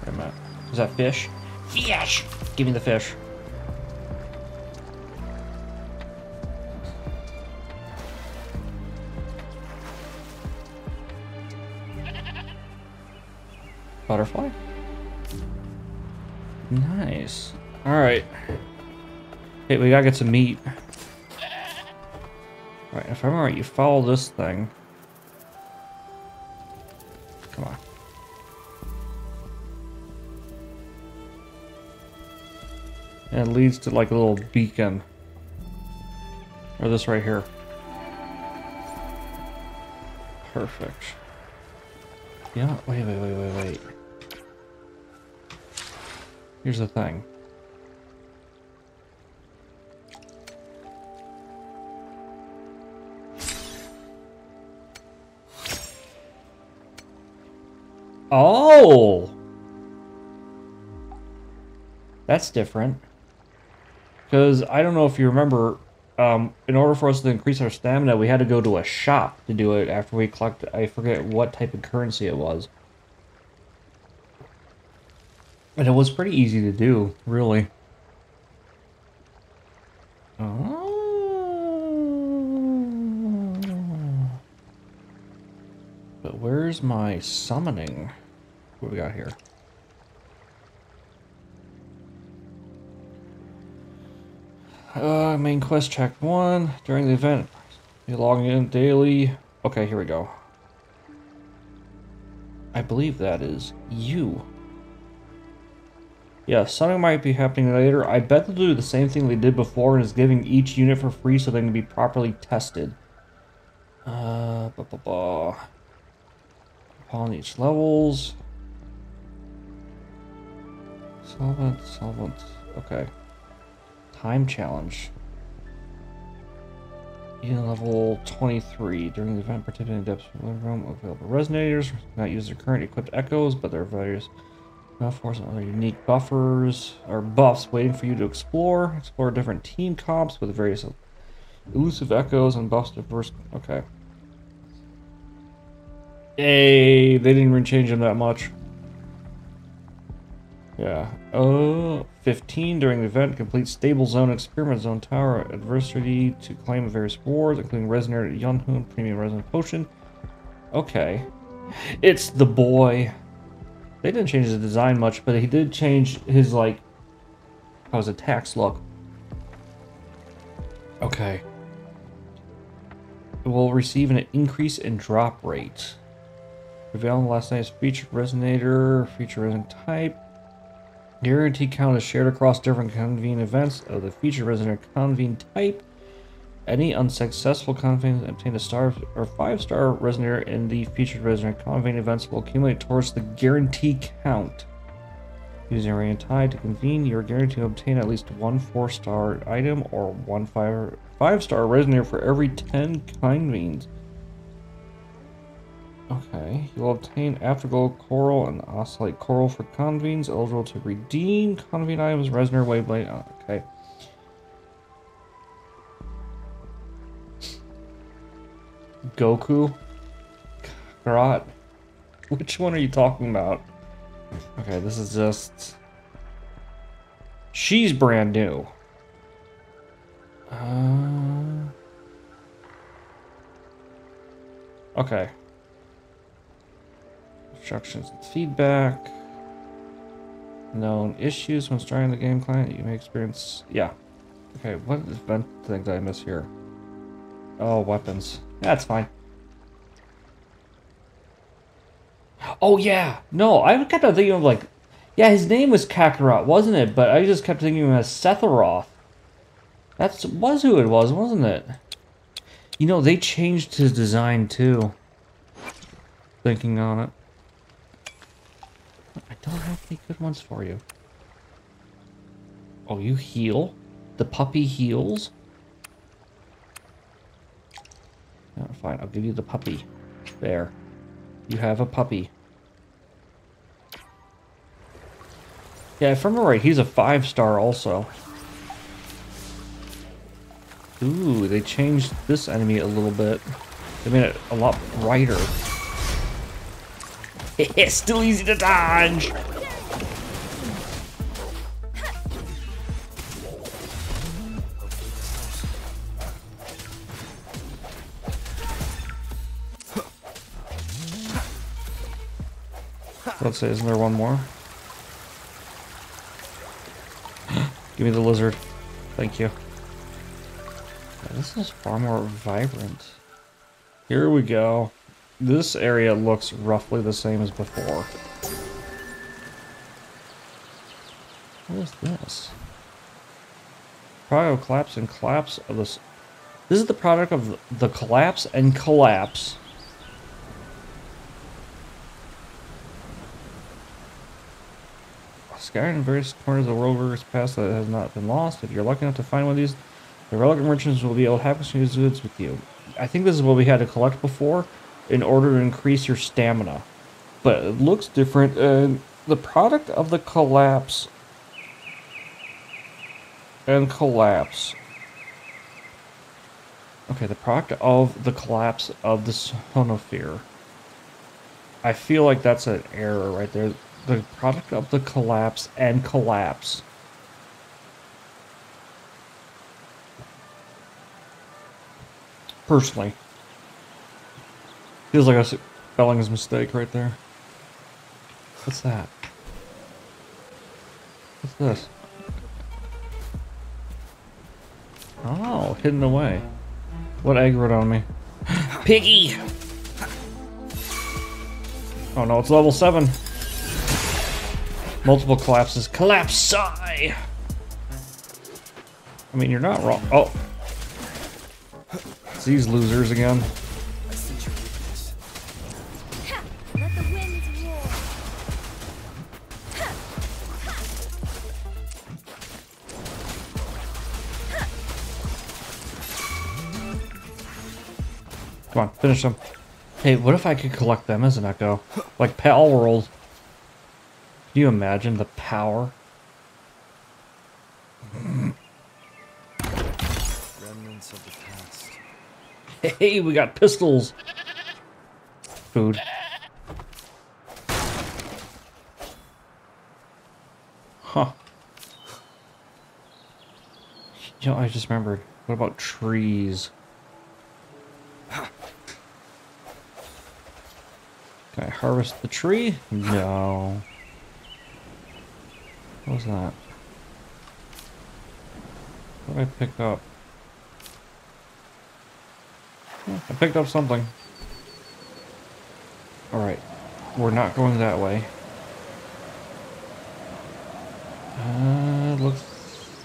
Wait a minute. Is that fish? Fish! Give me the fish. Butterfly? Nice. Alright. Hey, we gotta get some meat. Alright, if I'm right, you follow this thing. Come on. And it leads to like a little beacon. Or this right here. Perfect. Yeah, wait, wait, wait, wait, wait. Here's the thing. Oh! That's different. Because I don't know if you remember, um, in order for us to increase our stamina, we had to go to a shop to do it after we collect. I forget what type of currency it was. And it was pretty easy to do, really. Oh. But where's my summoning? What we got here? Uh, main quest check one. During the event, you log in daily. Okay, here we go. I believe that is you. Yeah, something might be happening later. I bet they'll do the same thing they did before and is giving each unit for free so they can be properly tested. Uh, blah, blah, blah. Upon each levels. Solvent, solvent. Okay. Time challenge. In level 23. During the event, participating in depths room available resonators. Not use their current equipped echoes, but there are various enough force and other unique buffers or buffs waiting for you to explore. Explore different team comps with various elusive echoes and buffs diverse. Okay. Hey, they didn't even change them that much. Yeah. Oh, 15 during the event. Complete stable zone, experiment zone tower, adversity to claim various rewards, including resonator Yunhun, premium resonant potion. Okay. It's the boy. They didn't change the design much, but he did change his, like, how his attacks look. Okay. It will receive an increase in drop rate. Prevail on last night's featured resonator, feature resonant type. Guarantee count is shared across different convene events of the feature resonator convene type. Any unsuccessful convene obtain a star or five star resonator in the featured resonator convene events will accumulate towards the guarantee count. Using a tie to convene, you are guaranteed to obtain at least one four star item or one five five star resonator for every ten convenes. Okay, you'll obtain Afterglow Coral and Oscillate Coral for convenes, eligible to redeem convene items, Resonator Waveblade. Oh, uh, okay. Goku? Karat? Which one are you talking about? Okay, this is just... She's brand new. Uh... Okay. Instructions and feedback. Known issues when starting the game client. You may experience... Yeah. Okay, what event things I miss here? Oh, weapons. That's fine. Oh, yeah. No, I kept on thinking of, like... Yeah, his name was Kakarot, wasn't it? But I just kept thinking of him as Sephiroth. That was who it was, wasn't it? You know, they changed his design, too. Thinking on it. I don't have any good ones for you. Oh, you heal? The puppy heals? Oh, fine, I'll give you the puppy. There. You have a puppy. Yeah, if I remember right, he's a five star also. Ooh, they changed this enemy a little bit. They made it a lot brighter. [LAUGHS] It's still easy to dodge! Let's say, isn't there one more? [GASPS] Give me the lizard. Thank you. Yeah, this is far more vibrant. Here we go. This area looks roughly the same as before. What is this? Of collapse and collapse of this. This is the product of the collapse and collapse. Scattered in various corners of the world rivers past that has not been lost. If you're lucky enough to find one of these, the relic merchants will be able to have these goods with you. I think this is what we had to collect before in order to increase your stamina. But it looks different. And the product of the collapse and collapse. Okay, the product of the collapse of the sonosphere. I feel like that's an error right there. The product of the collapse and collapse. Personally. Feels like a spelling's mistake right there. What's that? What's this? Oh, hidden away. What aggroed on me? Piggy! Oh no, it's level 7. Multiple collapses. Collapse! sigh! I mean, you're not wrong. Oh. It's these losers again. Come on, finish them. Hey, what if I could collect them as an echo? Like Palworld. Can you imagine the power? Remnants of the past. Hey, we got pistols. Food. Huh. You know, I just remembered. What about trees? Can I harvest the tree? No. What was that? What did I pick up? I picked up something. Alright. We're not going that way. Uh, looks...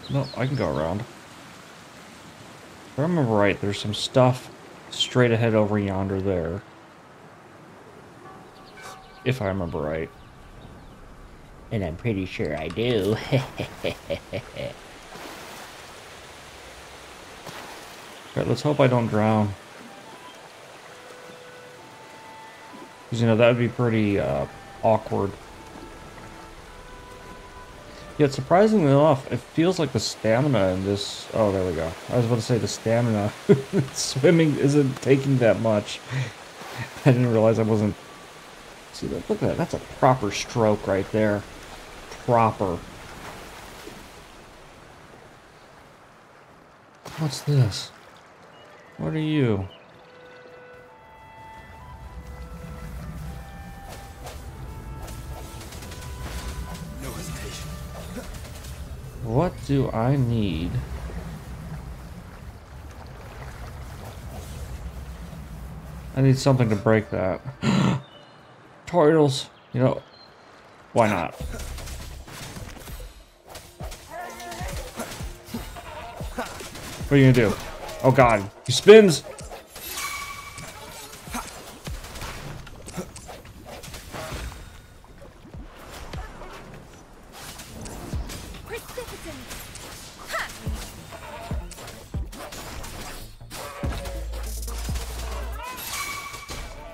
No, I can go around. If I remember right, there's some stuff straight ahead over yonder there. If I remember right. And I'm pretty sure I do. [LAUGHS] Alright, let's hope I don't drown. Because, you know, that would be pretty uh, awkward. Yet, surprisingly enough, it feels like the stamina in this... Oh, there we go. I was about to say the stamina. [LAUGHS] Swimming isn't taking that much. [LAUGHS] I didn't realize I wasn't... See, that look at that. That's a proper stroke right there. Proper. What's this? What are you? No hesitation. What do I need? I need something to break that. [GASPS] Turtles. You know, why not? What are you gonna do? Oh god, he spins!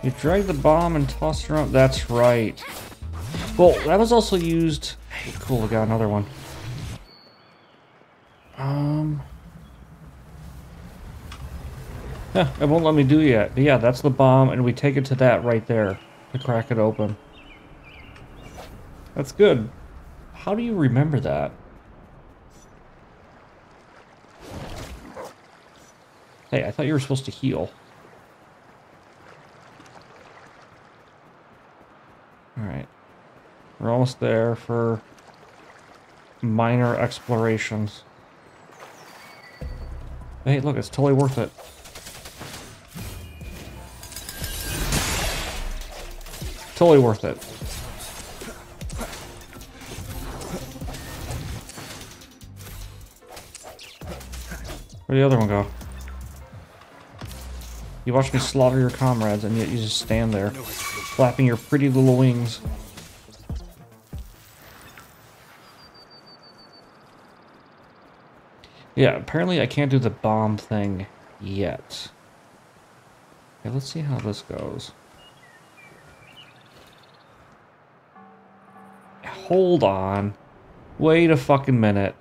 You drag the bomb and toss it around. That's right. Well, that was also used. Hey, cool, we got another one. Yeah, it won't let me do yet. But yeah, that's the bomb, and we take it to that right there to crack it open. That's good. How do you remember that? Hey, I thought you were supposed to heal. Alright. We're almost there for minor explorations. Hey, look, it's totally worth it. Totally worth it. Where'd the other one go? You watch me slaughter your comrades, and yet you just stand there, flapping your pretty little wings. Yeah, apparently I can't do the bomb thing yet. Okay, let's see how this goes. Hold on. Wait a fucking minute.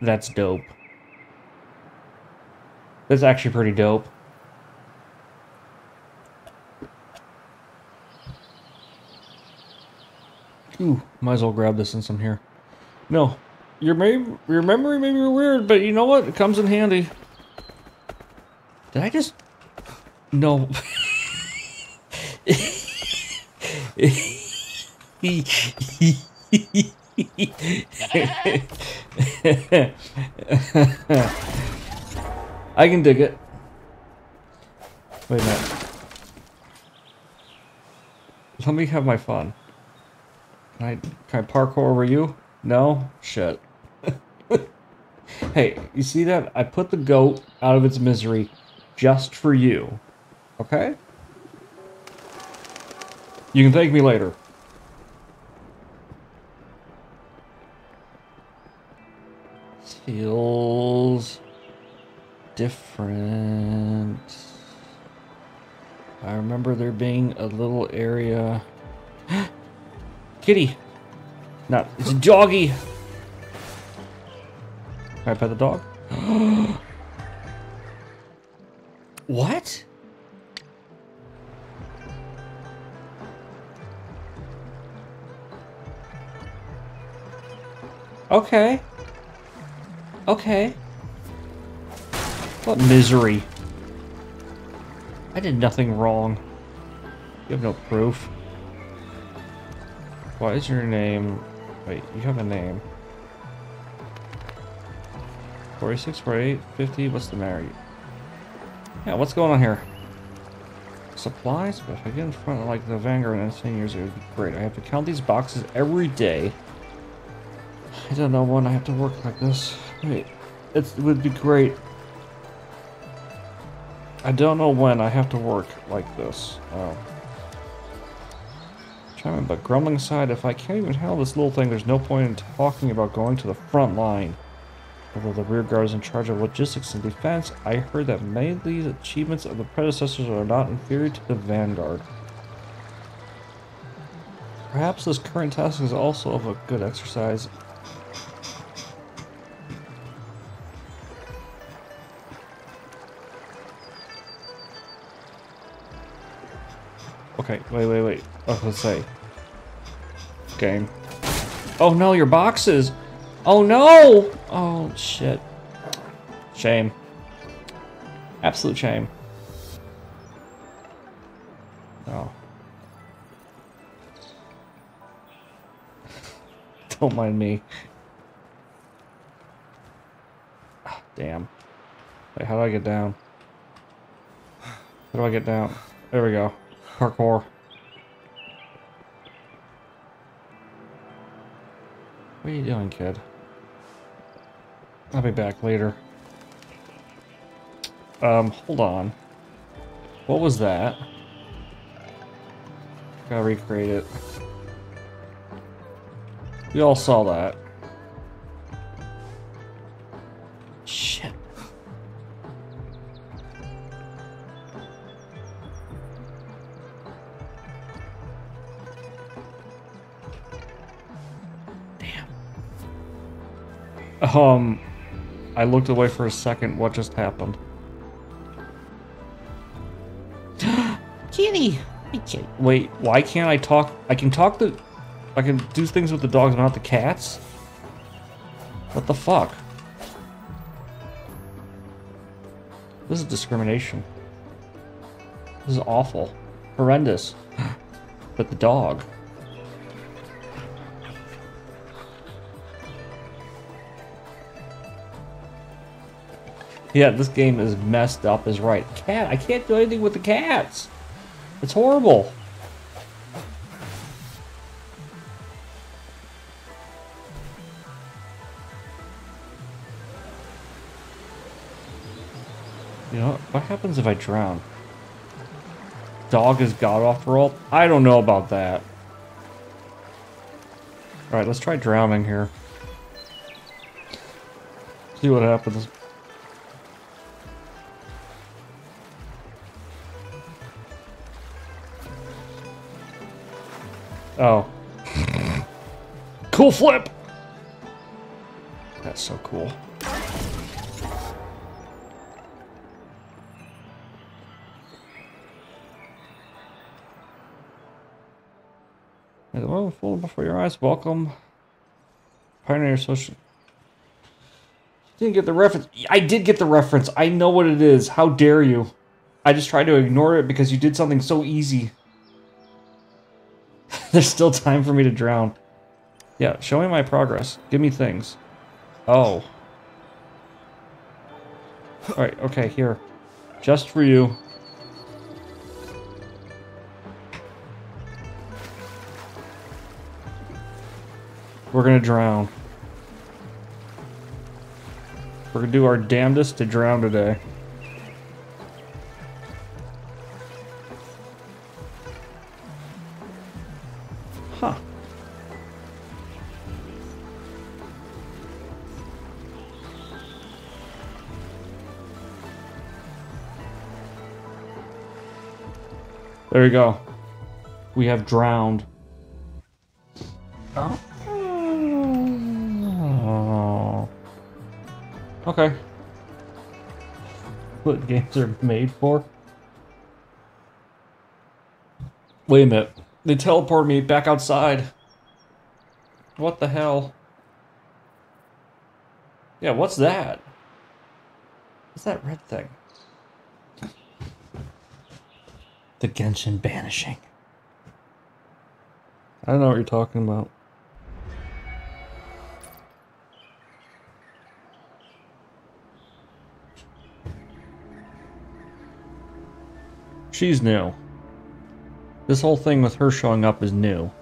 That's dope. That's actually pretty dope. Ooh, might as well grab this since I'm here. No, your, may your memory may be weird, but you know what? It comes in handy. Did I just... No. [LAUGHS] I can dig it. Wait a minute. Let me have my fun. Can I, can I parkour over you? No? Shit. Hey, you see that? I put the goat out of its misery just for you. Okay? You can thank me later. Feels different. I remember there being a little area. [GASPS] Kitty! Not, it's a doggy! I pet the dog? [GASPS] what? Okay. Okay. What misery? I did nothing wrong. You have no proof. What is your name? Wait, you have a name. 46, 48, 50, what's the matter? Yeah, what's going on here? Supplies? But if I get in front of like the Vanguard in 10 years, it would be great. I have to count these boxes every day. I don't know when I have to work like this. Wait, it would be great. I don't know when I have to work like this. Oh. Chiming, but grumbling aside, if I can't even handle this little thing, there's no point in talking about going to the front line. Although the rear guard is in charge of logistics and defense, I heard that many of these achievements of the predecessors are not inferior to the vanguard. Perhaps this current task is also of a good exercise. Okay, wait, wait, wait. Oh, let's say. Game. Oh no, your boxes! Oh no! Oh shit. Shame. Absolute shame. Oh. [LAUGHS] Don't mind me. Ah, [SIGHS] damn. Wait, how do I get down? How do I get down? There we go. Parkour. What are you doing, kid? I'll be back later. Um, hold on. What was that? Gotta recreate it. We all saw that. Shit. Damn. Um, I looked away for a second. What just happened? [GASPS] Kitty! Wait, why can't I talk? I can talk to... I can do things with the dogs, but not the cats? What the fuck? This is discrimination. This is awful. Horrendous. [GASPS] but the dog. Yeah, this game is messed up is right. Cat, I can't do anything with the cats. It's horrible. You know, what happens if I drown? Dog is god awful? I don't know about that. Alright, let's try drowning here. See what happens. Oh. cool flip! That's so cool. As well before your eyes, welcome. Pioneer social. Didn't get the reference. I did get the reference. I know what it is. How dare you? I just tried to ignore it because you did something so easy. [LAUGHS] There's still time for me to drown. Yeah, show me my progress. Give me things. Oh. Alright, okay, here. Just for you. We're gonna drown. We're gonna do our damnedest to drown today. There we go. We have drowned. Oh. oh. Okay. What games are made for? Wait a minute. They teleported me back outside. What the hell? Yeah, what's that? What's that red thing? The Genshin banishing. I don't know what you're talking about. She's new. This whole thing with her showing up is new.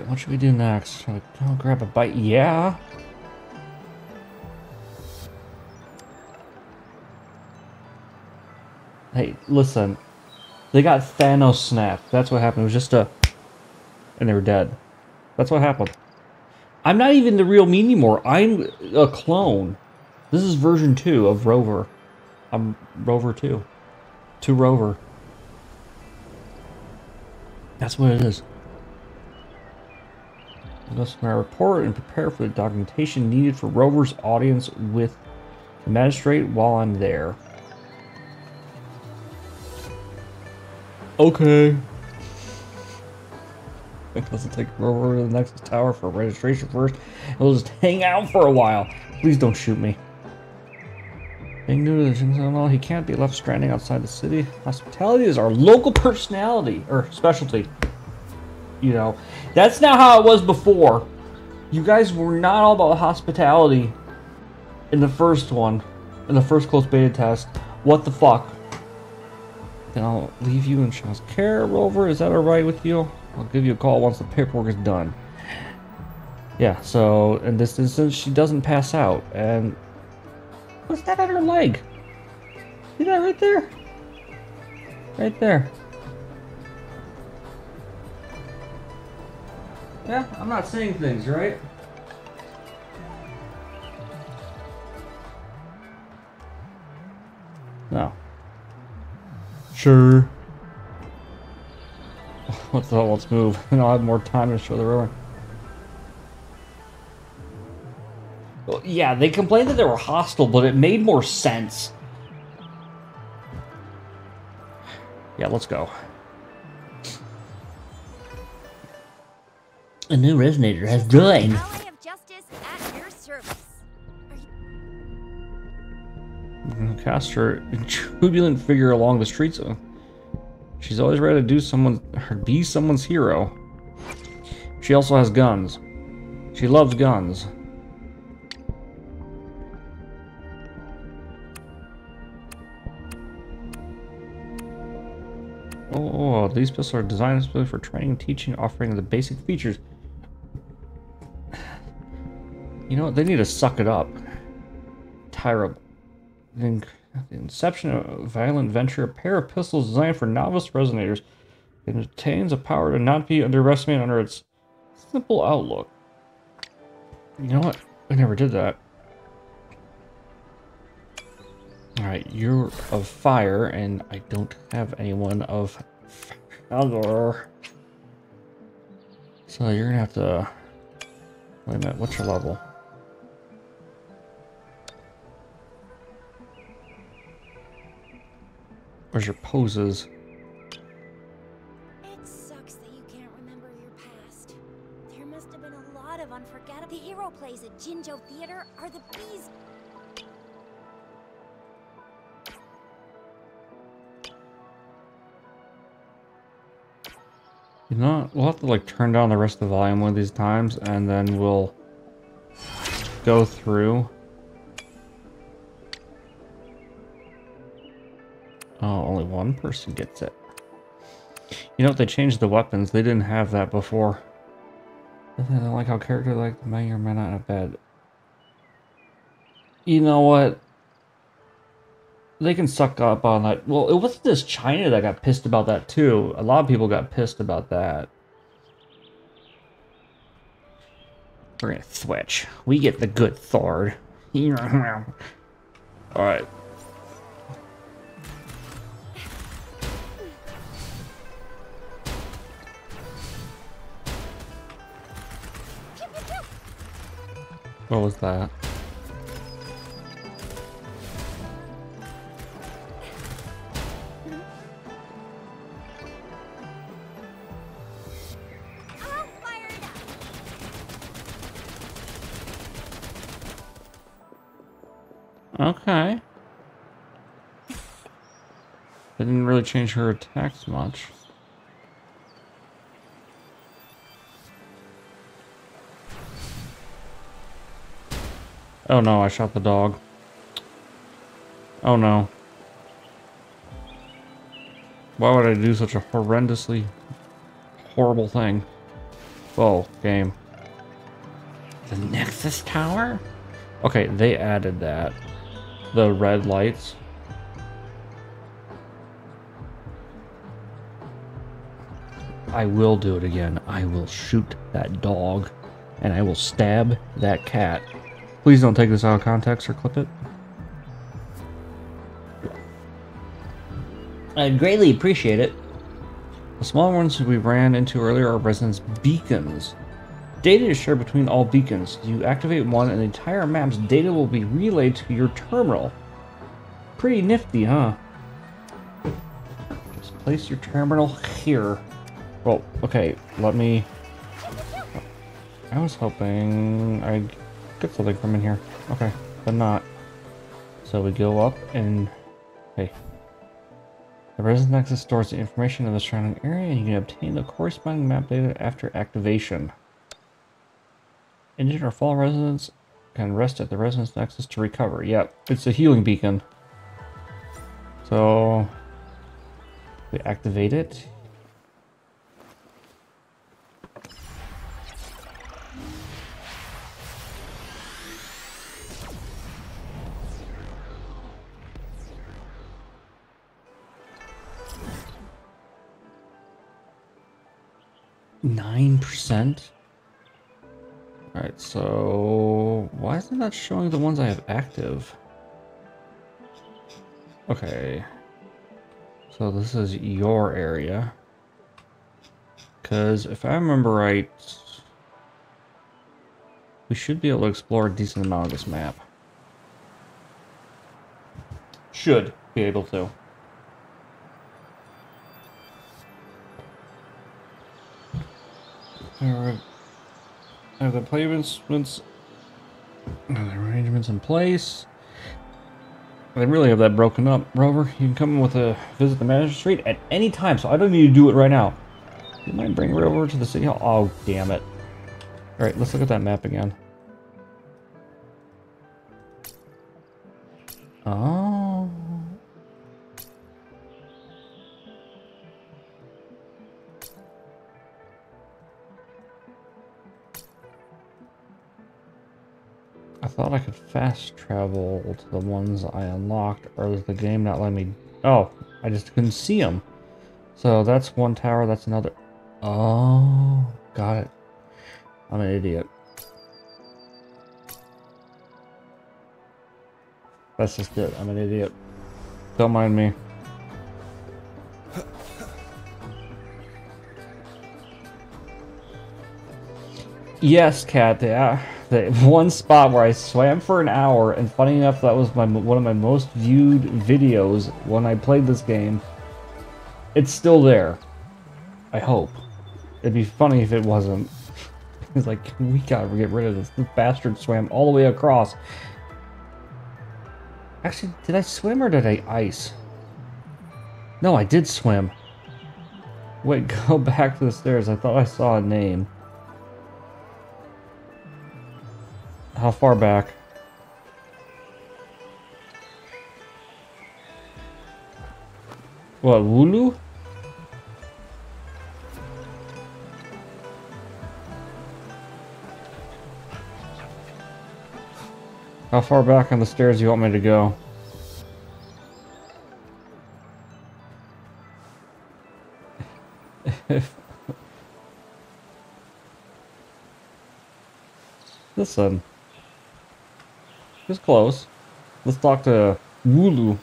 Alright, what should we do next? Shall we go grab a bite? Yeah. Hey, listen. They got Thanos snapped. That's what happened. It was just a... And they were dead. That's what happened. I'm not even the real me anymore. I'm a clone. This is version 2 of Rover. I'm Rover 2. 2 Rover. That's what it is. Thus, my report and prepare for the documentation needed for Rover's audience with the magistrate while I'm there. Okay. Doesn't take Rover to the next tower for registration first. We'll just hang out for a while. Please don't shoot me. Being new to the he can't be left stranding outside the city. Hospitality is our local personality or specialty. You know, that's not how it was before. You guys were not all about hospitality in the first one, in the first close beta test. What the fuck? Then I'll leave you in Shaw's care, Rover. Is that alright with you? I'll give you a call once the paperwork is done. Yeah, so in this instance, she doesn't pass out. And what's that on her leg? See that right there? Right there. Yeah, I'm not saying things, right? No. Sure. What the hell? Let's move. And [LAUGHS] I'll have more time to show the river. Well, yeah, they complained that they were hostile, but it made more sense. Yeah, let's go. A new resonator has joined. Ally of justice at your service. Cast her jubilant figure along the streets. uh, She's always ready to do someone, or be someone's hero. She also has guns. She loves guns. Oh, these pistols are designed specifically for training teaching, offering the basic features. You know what? They need to suck it up. Tyra. The inception of a violent venture, a pair of pistols designed for novice resonators. It contains a power to not be underestimated under its simple outlook. You know what? I never did that. Alright, you're of fire, and I don't have anyone of feather. So you're gonna have to... Wait a minute, what's your level? Where's your poses? It sucks that you can't remember your past. There must have been a lot of unforgettable. The hero plays at Jinzhou Theater are the bees. You know, we'll have to like turn down the rest of the volume one of these times, and then we'll go through. Oh, only one person gets it. You know, what they changed the weapons. They didn't have that before. I don't like how character like may or may not have bad. You know what? They can suck up on that. Well, it wasn't just China that got pissed about that too. A lot of people got pissed about that. We're gonna switch. We get the good sword. [LAUGHS] Alright. What was that? It. Okay. They didn't really change her attacks much. Oh no, I shot the dog. Oh no. Why would I do such a horrendously horrible thing? Oh, game. The Nexus Tower? Okay, they added that. The red lights. I will do it again. I will shoot that dog and I will stab that cat. Please don't take this out of context or clip it. I'd greatly appreciate it. The small ones we ran into earlier are resonance beacons. Data is shared between all beacons. You activate one and the entire map's data will be relayed to your terminal. Pretty nifty, huh? Just place your terminal here. Well, okay, let me... I was hoping Get something from in here. Okay, but not. So we go up and... Hey. The Resonance Nexus stores the information of the surrounding area and you can obtain the corresponding map data after activation. Injured or fallen residents can rest at the Resonance Nexus to recover. Yep, it's a healing beacon. So... We activate it. Nine percent. All right, so why isn't that showing the ones I have active? Okay. So this is your area. Because if I remember right, we should be able to explore a decent amount of this map. Should be able to. Alright. Have the placements the arrangements in place. They really have that broken up. Rover, you can come with a visit the magistrate at any time, so I don't need to do it right now. You mind bring Rover to the city hall? Oh, damn it. Alright, let's look at that map again. Oh. I thought I could fast travel to the ones I unlocked, or is the game not letting me... Oh, I just couldn't see them. So that's one tower, that's another... Oh, got it. I'm an idiot. That's just it, I'm an idiot. Don't mind me. Yes, Kat. The, the [LAUGHS] one spot where I swam for an hour, and funny enough, that was my one of my most viewed videos when I played this game. It's still there. I hope. It'd be funny if it wasn't. [LAUGHS] It's like, we gotta get rid of this. This bastard swam all the way across. Actually, did I swim or did I ice? No, I did swim. Wait, [LAUGHS] go back to the stairs. I thought I saw a name. How far back? What, Wulu? How far back on the stairs do you want me to go? [LAUGHS] Listen. Just close. Let's talk to Wulu.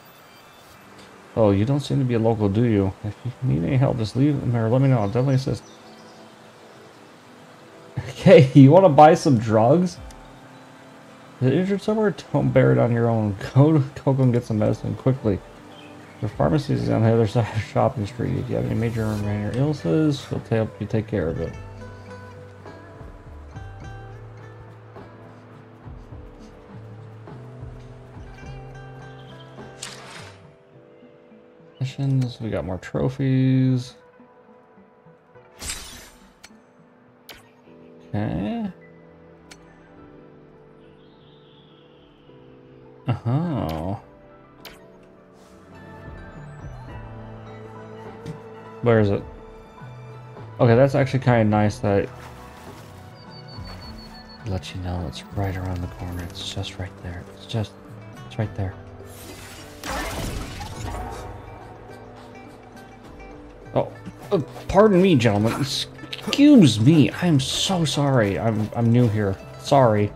Oh, you don't seem to be a local, do you? If you need any help, just leave or let me know. I'll definitely assist. [LAUGHS] Okay, [LAUGHS] you want to buy some drugs? Is it injured somewhere? Don't bear it on your own. [LAUGHS] Go to Coco and get some medicine quickly. The pharmacy is on the other side of Shopping Street. If you have any major or minor illnesses, he'll help you take care of it. Missions, we got more trophies. Okay. Oh. Where is it? Okay, that's actually kind of nice that let you know it's right around the corner. It's just right there. It's just, it's right there. Oh, uh, pardon me, gentlemen. Excuse me. I'm so sorry. I'm I'm new here. Sorry.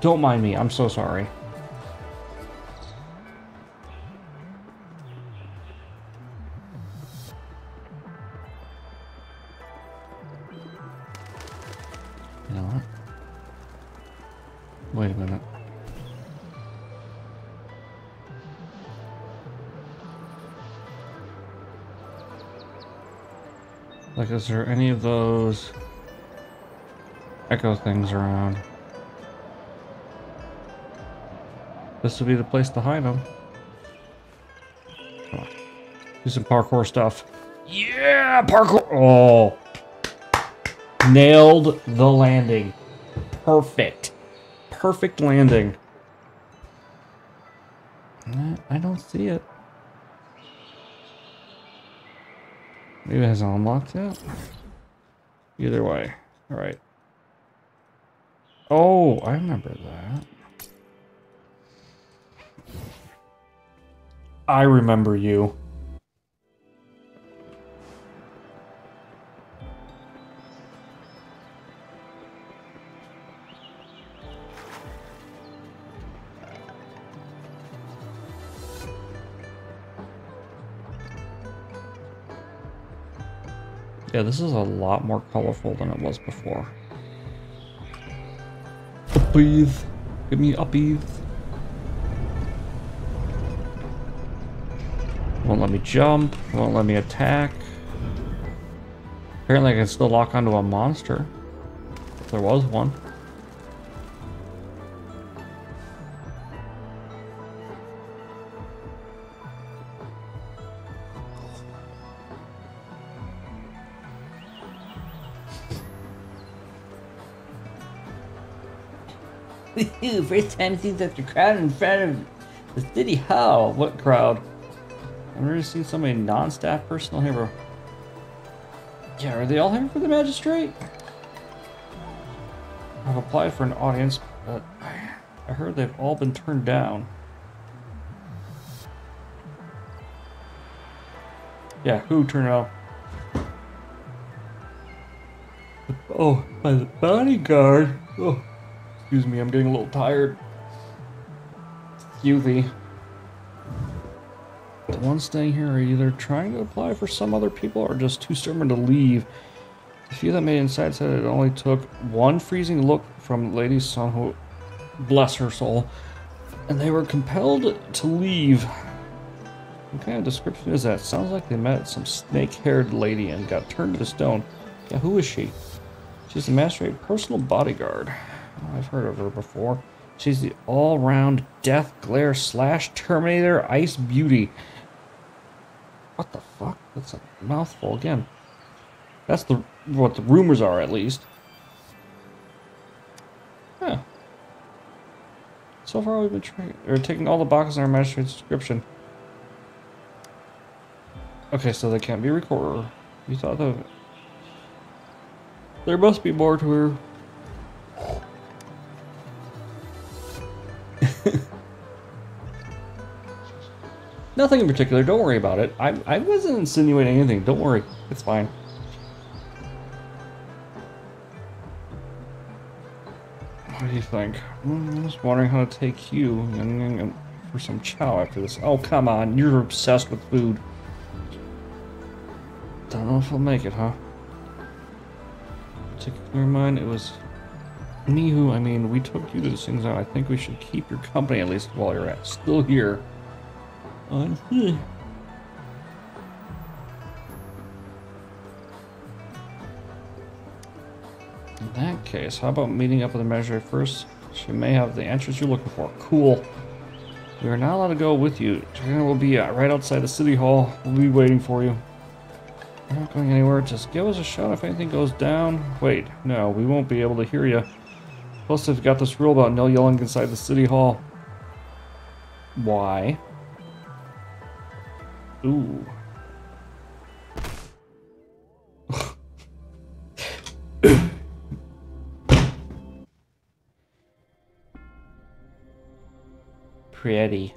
Don't mind me. I'm so sorry. Is there any of those echo things around? This would be the place to hide them. Do some parkour stuff. Yeah, parkour. Oh. Nailed the landing. Perfect. Perfect landing. I don't see it. Maybe it hasn't unlocked yet. Either way. Alright. Oh, I remember that. I remember you. Yeah, this is a lot more colorful than it was before. Uppies. Give me uppies. Won't let me jump. Won't let me attack. Apparently I can still lock onto a monster. If there was one. First time seeing such a crowd in front of the city hall. What crowd? I've never seen so many non-staff personnel here. Yeah, are they all here for the magistrate? I've applied for an audience, but I heard they've all been turned down. Yeah, who turned out? Oh, by the bodyguard. Oh, excuse me, I'm getting a little tired. Excuse me. The ones staying here are either trying to apply for some other people or just too stubborn to leave. The few that made inside said it only took one freezing look from Lady Sanhua, bless her soul, and they were compelled to leave. What kind of description is that? Sounds like they met some snake-haired lady and got turned to stone. Yeah, who is she? She's the Master personal bodyguard. Oh, I've heard of her before. She's the all-round death glare slash Terminator ice beauty. What the fuck? That's a mouthful again. That's the what the rumors are, at least. Yeah. So far, we've been trying or taking all the boxes in our magistrate's description. Okay, so they can't be recorder. You thought that there must be more to her. Nothing in particular. Don't worry about it. I I wasn't insinuating anything. Don't worry. It's fine. What do you think? Hmm, I'm just wondering how to take you for some chow after this. Oh, come on. You're obsessed with food. Don't know if I'll make it, huh? Clear mind, it was me who, I mean, we took you to these things out. I think we should keep your company at least while you're at still here. Honestly. In that case, how about meeting up with the magistrate first? She may have the answers you're looking for. Cool. We are not allowed to go with you. Will be uh, right outside the city hall. We'll be waiting for you. We're not going anywhere. Just give us a shot if anything goes down. Wait, no, we won't be able to hear you. Plus, they've got this rule about no yelling inside the city hall. Why? Ooh. Pretty.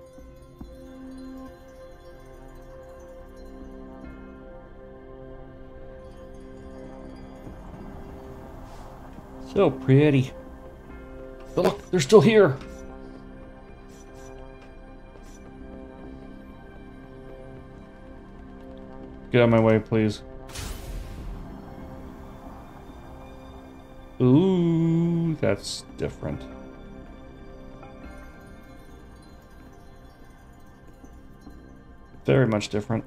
So pretty. But look, they're still here. Get out of my way, please. Ooh, that's different. Very much different.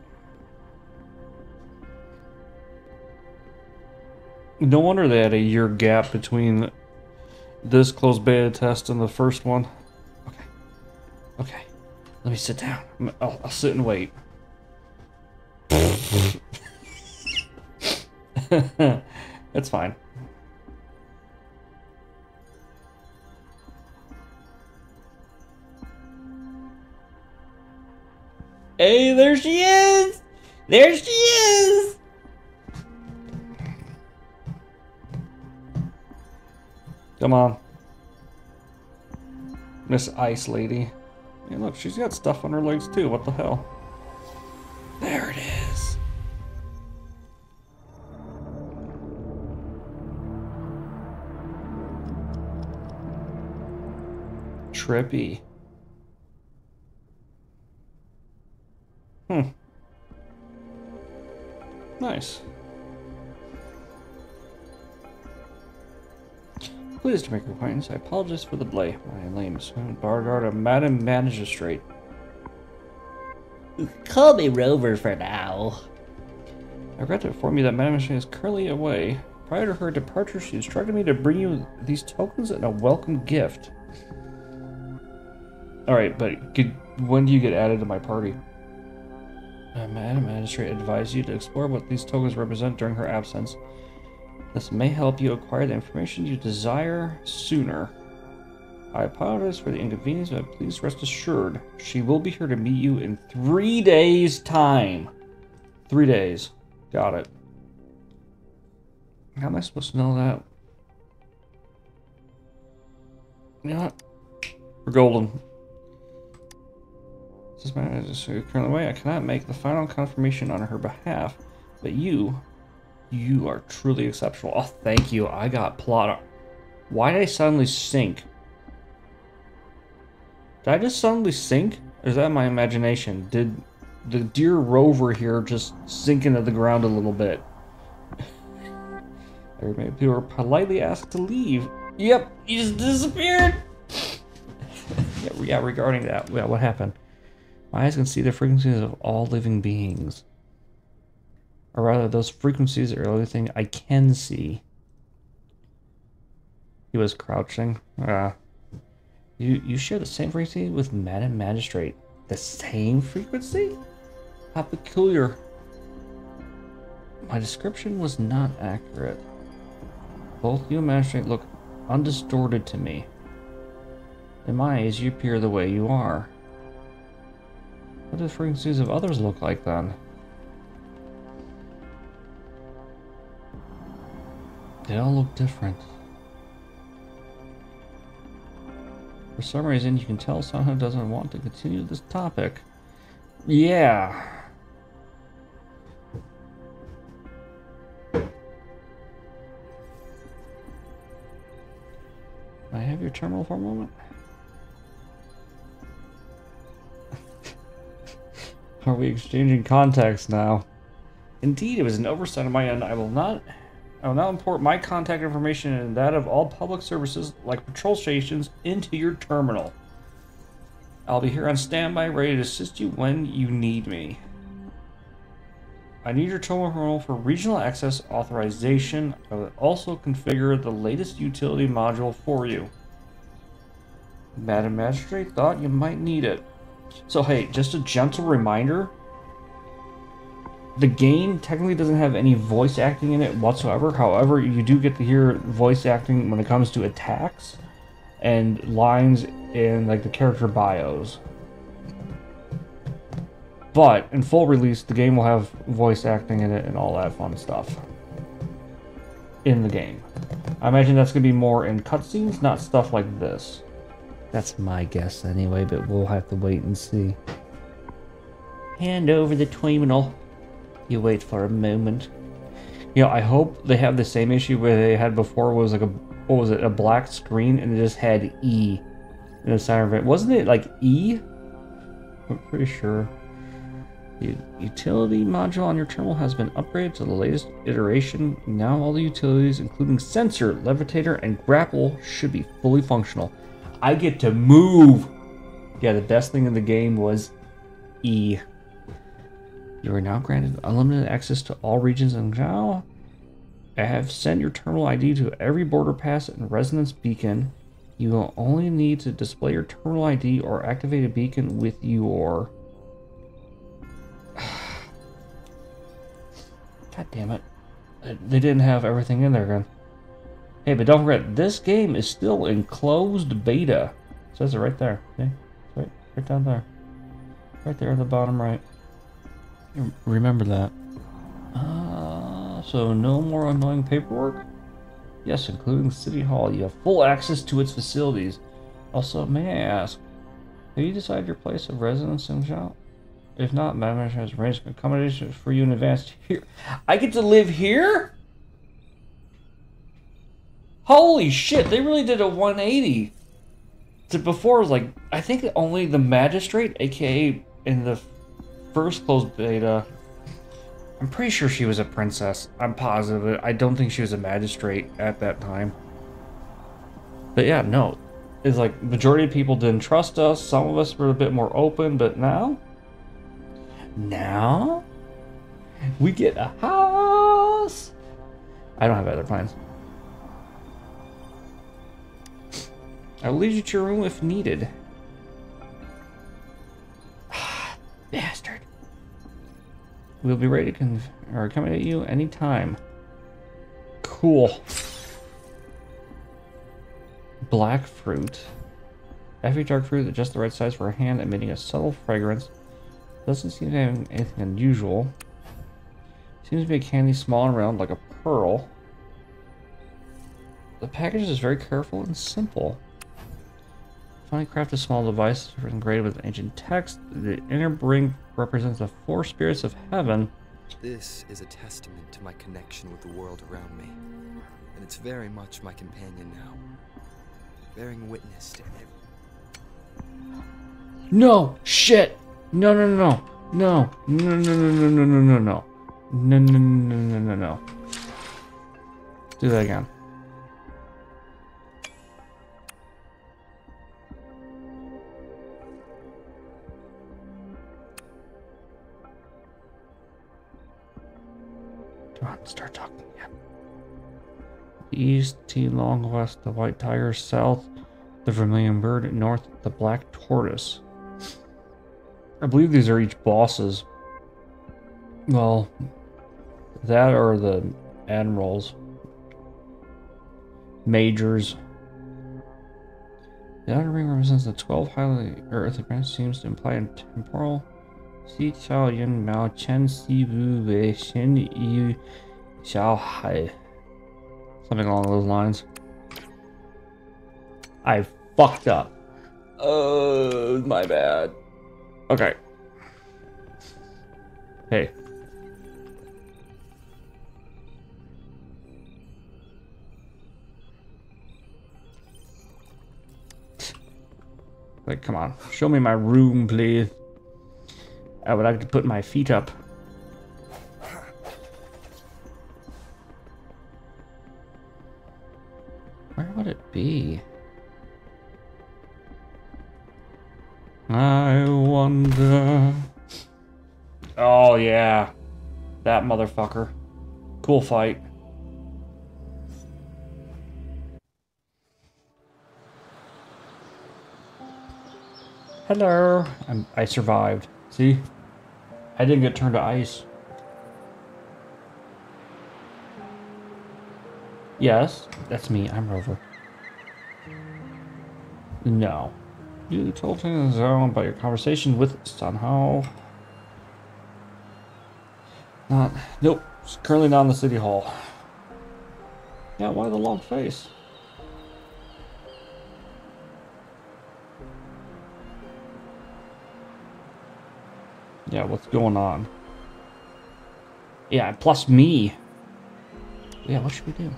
No wonder they had a year gap between this closed beta test and the first one. Okay. Okay. Let me sit down. I'll, I'll sit and wait. [LAUGHS] It's fine. Hey, there she is! There she is! Come on. Miss Ice Lady. Hey, look, she's got stuff on her legs too. What the hell? Trippy. Hmm. Nice. Pleased to make your acquaintance. I apologize for the delay. My name is Bargard of Madam Magistrate. Call me Rover for now. I regret to inform you that Madam Magistrate is currently away. Prior to her departure, she instructed me to bring you these tokens and a welcome gift. Alright, but could, when do you get added to my party? Uh, Madam Magistrate advised you to explore what these tokens represent during her absence. This may help you acquire the information you desire sooner. I apologize for the inconvenience, but please rest assured she will be here to meet you in three days' time. Three days. Got it. How am I supposed to know that? You know what? We're golden. This man is currently away. I cannot make the final confirmation on her behalf, but you, you are truly exceptional. Oh, thank you. I got plot. Why did I suddenly sink? Did I just suddenly sink? Or is that my imagination? Did the dear rover here just sink into the ground a little bit? [LAUGHS] People were politely asked to leave. Yep, he just disappeared. [LAUGHS] yeah, yeah, regarding that, yeah, what happened? My eyes can see the frequencies of all living beings. Or rather, those frequencies are the only thing I can see. He was crouching. Ah. You you share the same frequency with Madam Magistrate. The same frequency? How peculiar. My description was not accurate. Both you and Magistrate look undistorted to me. In my eyes, you appear the way you are. What do the frequencies of others look like then? They all look different. For some reason, you can tell someone doesn't want to continue this topic. Yeah. I have your terminal for a moment? Are we exchanging contacts now? Indeed, it was an oversight on my end. I will not I will now import my contact information and that of all public services like patrol stations into your terminal. I'll be here on standby ready to assist you when you need me. I need your terminal for regional access authorization. I will also configure the latest utility module for you. Madam Magistrate thought you might need it. So hey, just a gentle reminder, the game technically doesn't have any voice acting in it whatsoever. However, you do get to hear voice acting when it comes to attacks and lines in like the character bios. But in full release, the game will have voice acting in it and all that fun stuff in the game. I imagine that's going to be more in cutscenes, not stuff like this. That's my guess anyway, but we'll have to wait and see. Hand over the terminal. You wait for a moment. You know, I hope they have the same issue where they had before was like a what was it, a black screen and it just had E in the center of it. Wasn't it like E? I'm pretty sure. The utility module on your terminal has been upgraded to the latest iteration. Now all the utilities, including sensor, levitator, and grapple, should be fully functional. I get to move! Yeah, the best thing in the game was E. You are now granted unlimited access to all regions in Zhao. I have sent your terminal ID to every border pass and resonance beacon. You will only need to display your terminal ID or activate a beacon with your... [SIGHS] God damn it. They didn't have everything in there again. Hey, but don't forget, this game is still in closed beta. It says it right there. Okay? Right, right down there. Right there at the bottom right. Remember that. Uh, so no more annoying paperwork? Yes, including City Hall. You have full access to its facilities. Also, may I ask, have you decided your place of residence in Zhao? If not, Madam has arranged accommodations for you in advance here. I get to live here? Holy shit, they really did a 180. To before, was like, I think only the magistrate, aka in the first closed beta, I'm pretty sure she was a princess. I'm positive. I don't think she was a magistrate at that time. But yeah, no. It's like majority of people didn't trust us. Some of us were a bit more open, but now, now we get a house. I don't have other plans. I will lead you to your room if needed. [SIGHS] Bastard. We'll be ready to con or come at you anytime. Cool. Black fruit. Heavy dark fruit that's just the right size for a hand, emitting a subtle fragrance. Doesn't seem to have anything unusual. Seems to be a candy small and round like a pearl. The package is very careful and simple. Finally crafted a small device engraved with ancient text. The inner ring represents the four spirits of heaven. This is a testament to my connection with the world around me. And it's very much my companion now. Bearing witness to every... No! Shit! No, no, no, no. No, no, no, no, no, no, no, no. No, no, no, no, no, no. Do that again. Come on, start talking again. East, T Long, west, the White Tiger, south, the Vermilion Bird, north, the Black Tortoise. I believe these are each bosses. Well, that are the admirals. Majors. The outer ring represents the 12 highly earth events seems to imply a temporal Si Chao Yin Mao Chen Si Wu Wei Xin Yu Xiao Hai. Something along those lines. I fucked up. Oh, my bad. Okay. Hey. Like, come on. Show me my room, please. I would like to put my feet up. Where would it be? I wonder. Oh, yeah. That motherfucker. Cool fight. Hello. I'm, I survived. See? I didn't get turned to ice. Yes, that's me. I'm Rover. No. You told him zone about your conversation with Sanhua. Not. Nope. It's currently not in the city hall. Yeah, why the long face? Yeah, what's going on? Yeah, plus me. Yeah, what should we do?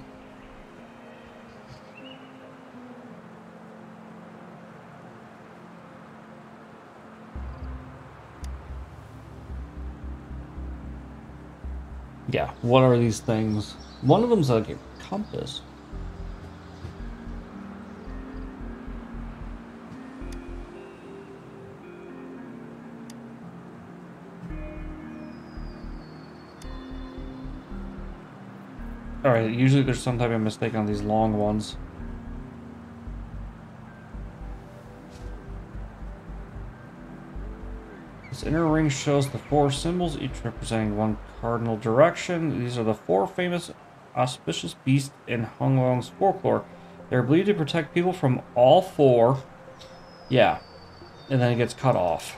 Yeah, what are these things? One of them's like a compass. Alright, usually there's some type of mistake on these long ones. This inner ring shows the four symbols, each representing one cardinal direction. These are the four famous auspicious beasts in Huanglong's folklore. They're believed to protect people from all four. Yeah. And then it gets cut off.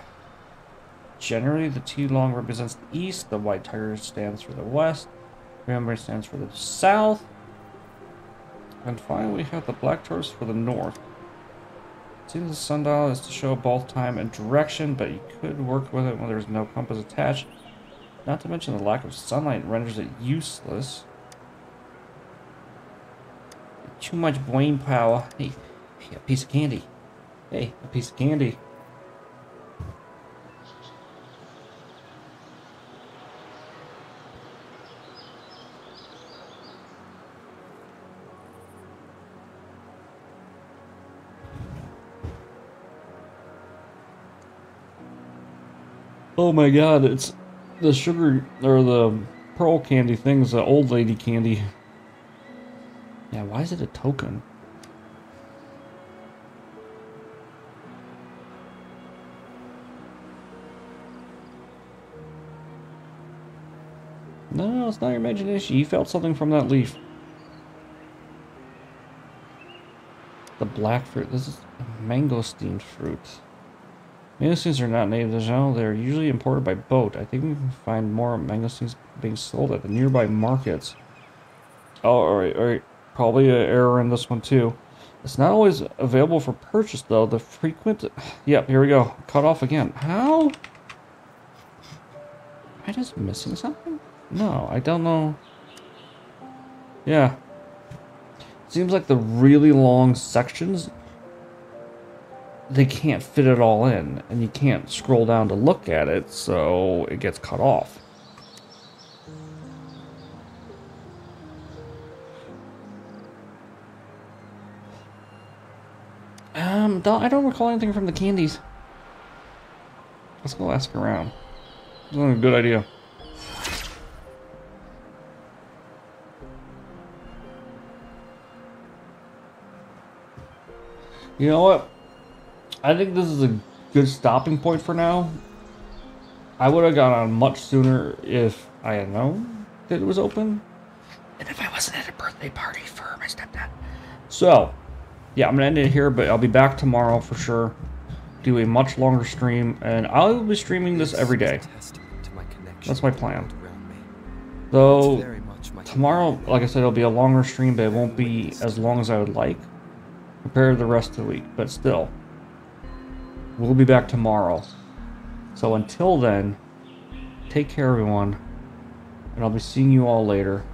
Generally, the T long represents the east, the white tiger stands for the west, Remember stands for the south. And finally, we have the black tortoise for the north. Seems the sundial is to show both time and direction, but you could work with it when there's no compass attached. Not to mention the lack of sunlight renders it useless. Too much brain power. Hey, a piece of candy. Hey, a piece of candy. Oh my god, it's the sugar or the pearl candy thing. thing's the old lady candy. Yeah, why is it a token? No, it's not your imagination. You felt something from that leaf. The black fruit. This is mangosteen fruit. Mangosteens are not native to the zone. They're usually imported by boat. I think we can find more mangosteens being sold at the nearby markets. Oh, alright, alright. Probably an error in this one too. It's not always available for purchase though. The frequent... [SIGHS] Yep, here we go. Cut off again. How? Am I just missing something? No, I don't know. Yeah. Seems like the really long sections they can't fit it all in, and you can't scroll down to look at it, so it gets cut off. Um, I don't recall anything from the candies. Let's go ask around. That's a good idea. You know what? I think this is a good stopping point for now. I would have gone on much sooner if I had known that it was open. And if I wasn't at a birthday party for my stepdad. So, yeah, I'm gonna end it here, but I'll be back tomorrow for sure. Do a much longer stream, and I'll be streaming this every day. Is a testament to my That's my plan. world around me. It's Though very much my tomorrow, like I said, it'll be a longer stream, but it won't be as long as I would like compared to the rest of the week. But still, we'll be back tomorrow. So until then, take care, everyone, and I'll be seeing you all later.